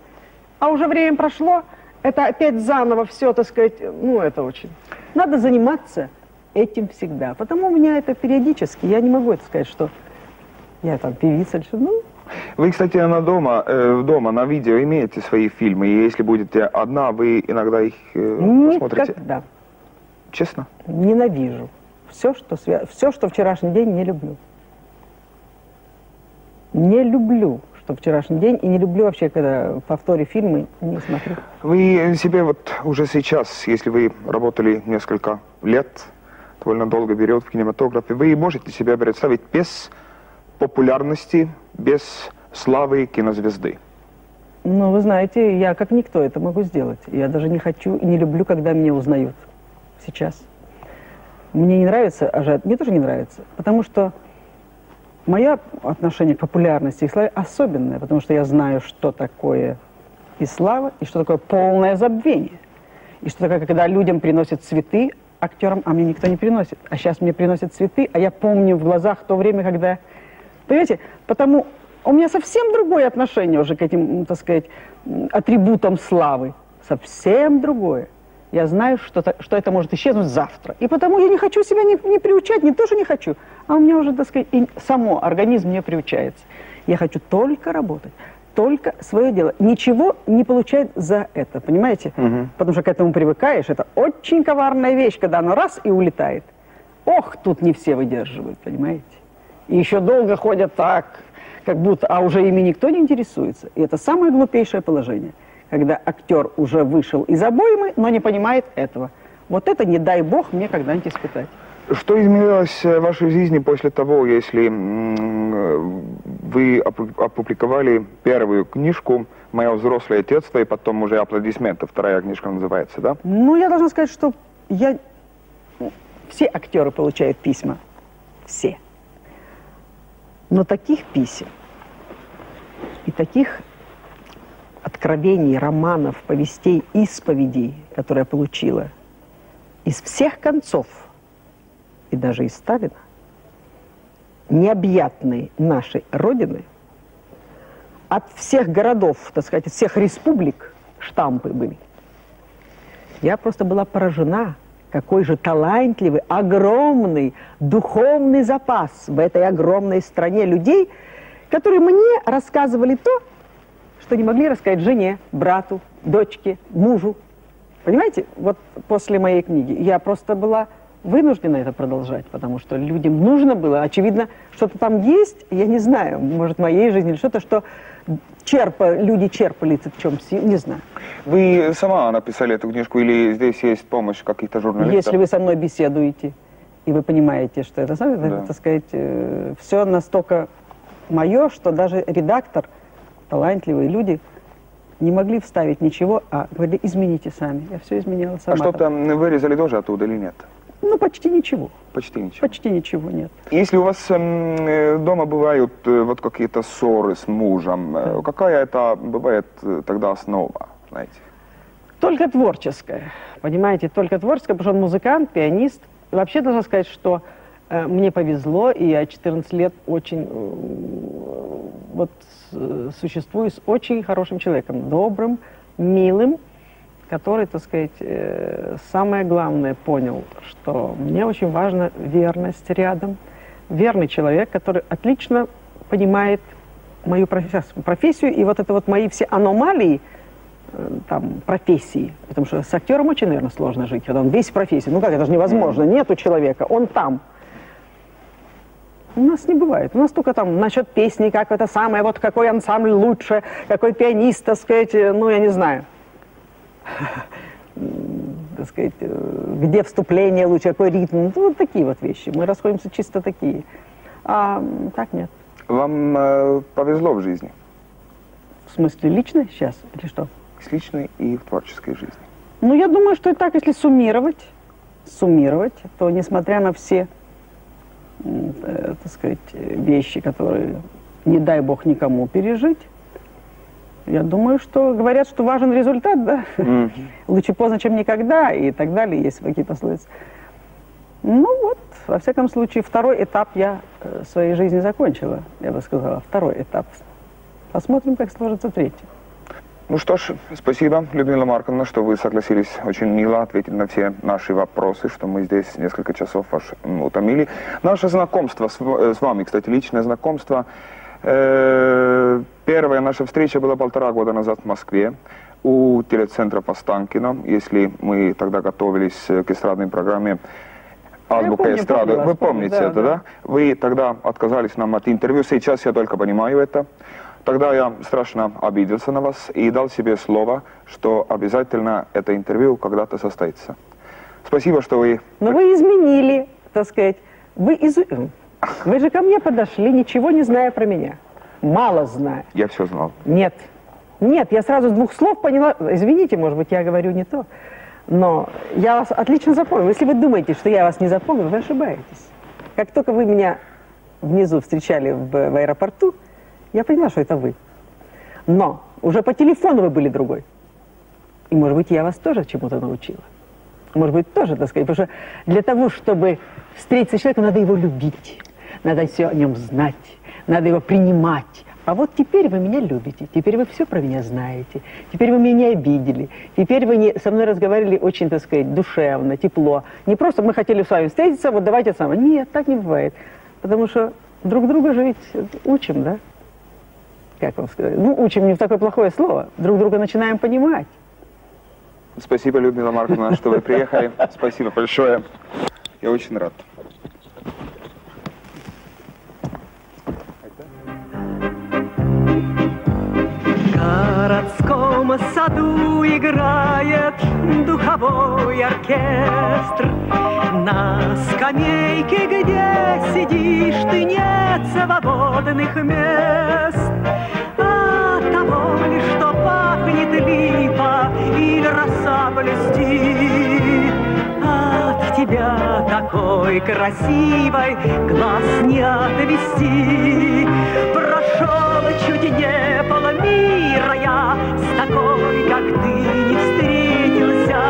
Speaker 2: А уже время прошло, это опять заново все, так сказать, ну это очень. Надо заниматься этим всегда. Потому у меня это периодически, я не могу это сказать, что я там певица или что. Ну,
Speaker 1: Вы, кстати, на дома, э, дома на видео имеете свои фильмы, и если будете одна, вы иногда их э, смотрите?
Speaker 2: никогда.
Speaker 1: Честно?
Speaker 2: Ненавижу. Все что, свя... все, что вчерашний день, не люблю. Не люблю, что вчерашний день, и не люблю вообще, когда в повторе фильмы не смотрю.
Speaker 1: Вы себе вот уже сейчас, если вы работали несколько лет, довольно долго период в кинематографе, вы можете себя представить без популярности, без славы кинозвезды?
Speaker 2: Ну, вы знаете, я как никто это могу сделать. Я даже не хочу и не люблю, когда меня узнают. Сейчас. Мне не нравится ажиотаж. Мне тоже не нравится, потому что мое отношение к популярности и славе особенное, потому что я знаю, что такое и слава, и что такое полное забвение. И что такое, когда людям приносят цветы, актерам, а мне никто не приносит. А сейчас мне приносят цветы, а я помню в глазах то время, когда... Понимаете? Потому у меня совсем другое отношение уже к этим, так сказать, атрибутам славы. Совсем другое. Я знаю, что, что это может исчезнуть завтра. И потому я не хочу себя не, не приучать, не то, что не хочу, а у меня уже, так сказать, и само организм не приучается. Я хочу только работать только свое дело. Ничего не получает за это, понимаете? Угу. Потому что к этому привыкаешь. Это очень коварная вещь, когда оно раз и улетает. Ох, тут не все выдерживают, понимаете? И еще долго ходят так, как будто, а уже ими никто не интересуется. И это самое глупейшее положение, когда актер уже вышел из обоймы, но не понимает этого. Вот это, не дай бог, мне когда-нибудь испытать.
Speaker 1: Что изменилось в вашей жизни после того, если вы опубликовали первую книжку «Мое взрослое детство» и потом уже «Аплодисменты», вторая книжка называется, да?
Speaker 2: Ну, я должна сказать, что я... Все актеры получают письма. Все. Но таких писем и таких откровений, романов, повестей, исповедей, которые я получила из всех концов – и даже из Сталина, необъятной нашей Родины, от всех городов, так сказать, от всех республик штампы были. Я просто была поражена, какой же талантливый, огромный духовный запас в этой огромной стране людей, которые мне рассказывали то, что не могли рассказать жене, брату, дочке, мужу. Понимаете, вот после моей книги я просто была вынуждена это продолжать, потому что людям нужно было, очевидно, что-то там есть, я не знаю, может, в моей жизни или что-то, что черпа, люди черпали в чем не знаю.
Speaker 1: Вы сама написали эту книжку или здесь есть помощь каких-то журналистов?
Speaker 2: Если вы со мной беседуете, и вы понимаете, что это, да. это так сказать, э, все настолько мое, что даже редактор, талантливые люди, не могли вставить ничего, а говорили, измените сами. Я все изменяла сама.
Speaker 1: А что-то вырезали тоже оттуда или нет?
Speaker 2: Ну, почти ничего.
Speaker 1: Почти ничего.
Speaker 2: Почти ничего нет.
Speaker 1: Если у вас э, дома бывают э, вот какие-то ссоры с мужем, э, какая это бывает э, тогда основа, знаете?
Speaker 2: Только творческая, понимаете, только творческая, потому что он музыкант, пианист. И вообще должна сказать, что э, мне повезло, и я 14 лет очень э, вот существую с очень хорошим человеком, добрым, милым, который, так сказать, э, самое главное понял, что мне очень важна верность рядом, верный человек, который отлично понимает мою профессию, и вот это вот мои все аномалии, э, там, профессии, потому что с актером очень, наверное, сложно жить, когда он весь в профессии. Ну как, это же невозможно, нету человека, он там. У нас не бывает. У нас только там насчет песни, как это самое, вот какой ансамбль лучше, какой пианист, так сказать, э, ну, я не знаю. так сказать, э, где вступление лучше, какой ритм. Ну, вот такие вот вещи. Мы расходимся чисто такие. А так нет.
Speaker 1: Вам э, повезло в жизни?
Speaker 2: В смысле, лично сейчас или что?
Speaker 1: С личной и в творческой жизни.
Speaker 2: Ну, я думаю, что и так, если суммировать, суммировать, то несмотря на все, так сказать, вещи, которые, не дай бог, никому пережить, я думаю, что говорят, что важен результат, да? Mm-hmm. Лучше поздно, чем никогда, и так далее, есть какие пословицы. Ну вот, во всяком случае, второй этап я э, своей жизни закончила, я бы сказала, второй этап. Посмотрим, как сложится третий.
Speaker 1: Ну что ж, спасибо, Людмила Марковна, что вы согласились очень мило ответить на все наши вопросы, что мы здесь несколько часов вас утомили. Наше знакомство с, с вами, кстати, личное знакомство, Э, первая наша встреча была полтора года назад в Москве у телецентра Постанкина, если мы тогда готовились к эстрадной программе Азбука эстрады. Вы помните да, это, да. да? Вы тогда отказались нам от интервью. Сейчас я только понимаю это. Тогда я страшно обиделся на вас и дал себе слово, что обязательно это интервью когда-то состоится. Спасибо, что вы...
Speaker 2: Но вы изменили, так сказать. Вы из... Вы же ко мне подошли, ничего не зная про меня. Мало зная.
Speaker 1: Я все знал.
Speaker 2: Нет. Нет, я сразу с двух слов поняла. Извините, может быть, я говорю не то.
Speaker 4: Но я вас отлично запомнил. Если вы думаете, что я вас не запомнил, вы ошибаетесь. Как только вы меня внизу встречали в, в аэропорту, я поняла, что это вы. Но уже по телефону вы были другой. И, может быть, я вас тоже чему-то научила. Может быть, тоже, так сказать. Потому что для того, чтобы встретиться с человеком, надо его любить. Надо все о нем знать. Надо его принимать. А вот теперь вы меня любите, теперь вы все про меня знаете, теперь вы меня не обидели, теперь вы не, со мной разговаривали очень, так сказать, душевно, тепло. Не просто мы хотели с вами встретиться, вот давайте самое. Нет, так не бывает. Потому что друг друга же ведь учим, да? Как вам сказать? Ну, учим не в такое плохое слово. Друг друга начинаем понимать.
Speaker 1: Спасибо, Людмила Марковна, что вы приехали. Спасибо большое. Я очень рад.
Speaker 2: Городском саду играет духовой оркестр. На скамейке, где сидишь, ты нет свободных мест. От того ли, что пахнет липа или роса блестит, тебя такой красивой глаз не отвести. Прошел чуть не полмира я с такой, как ты, не встретился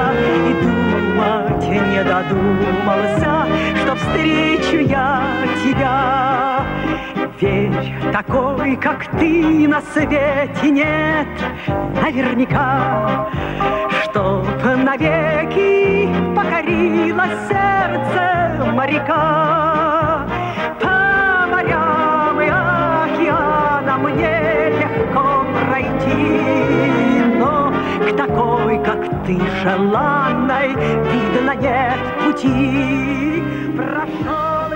Speaker 2: и думать не додумался, что встречу я тебя. Верь, такой, как ты, на свете нет наверняка, Чтоб навеки моряка. По морям и океанам мне легко пройти, Но к такой, как ты, желанной, видно нет пути. Прошел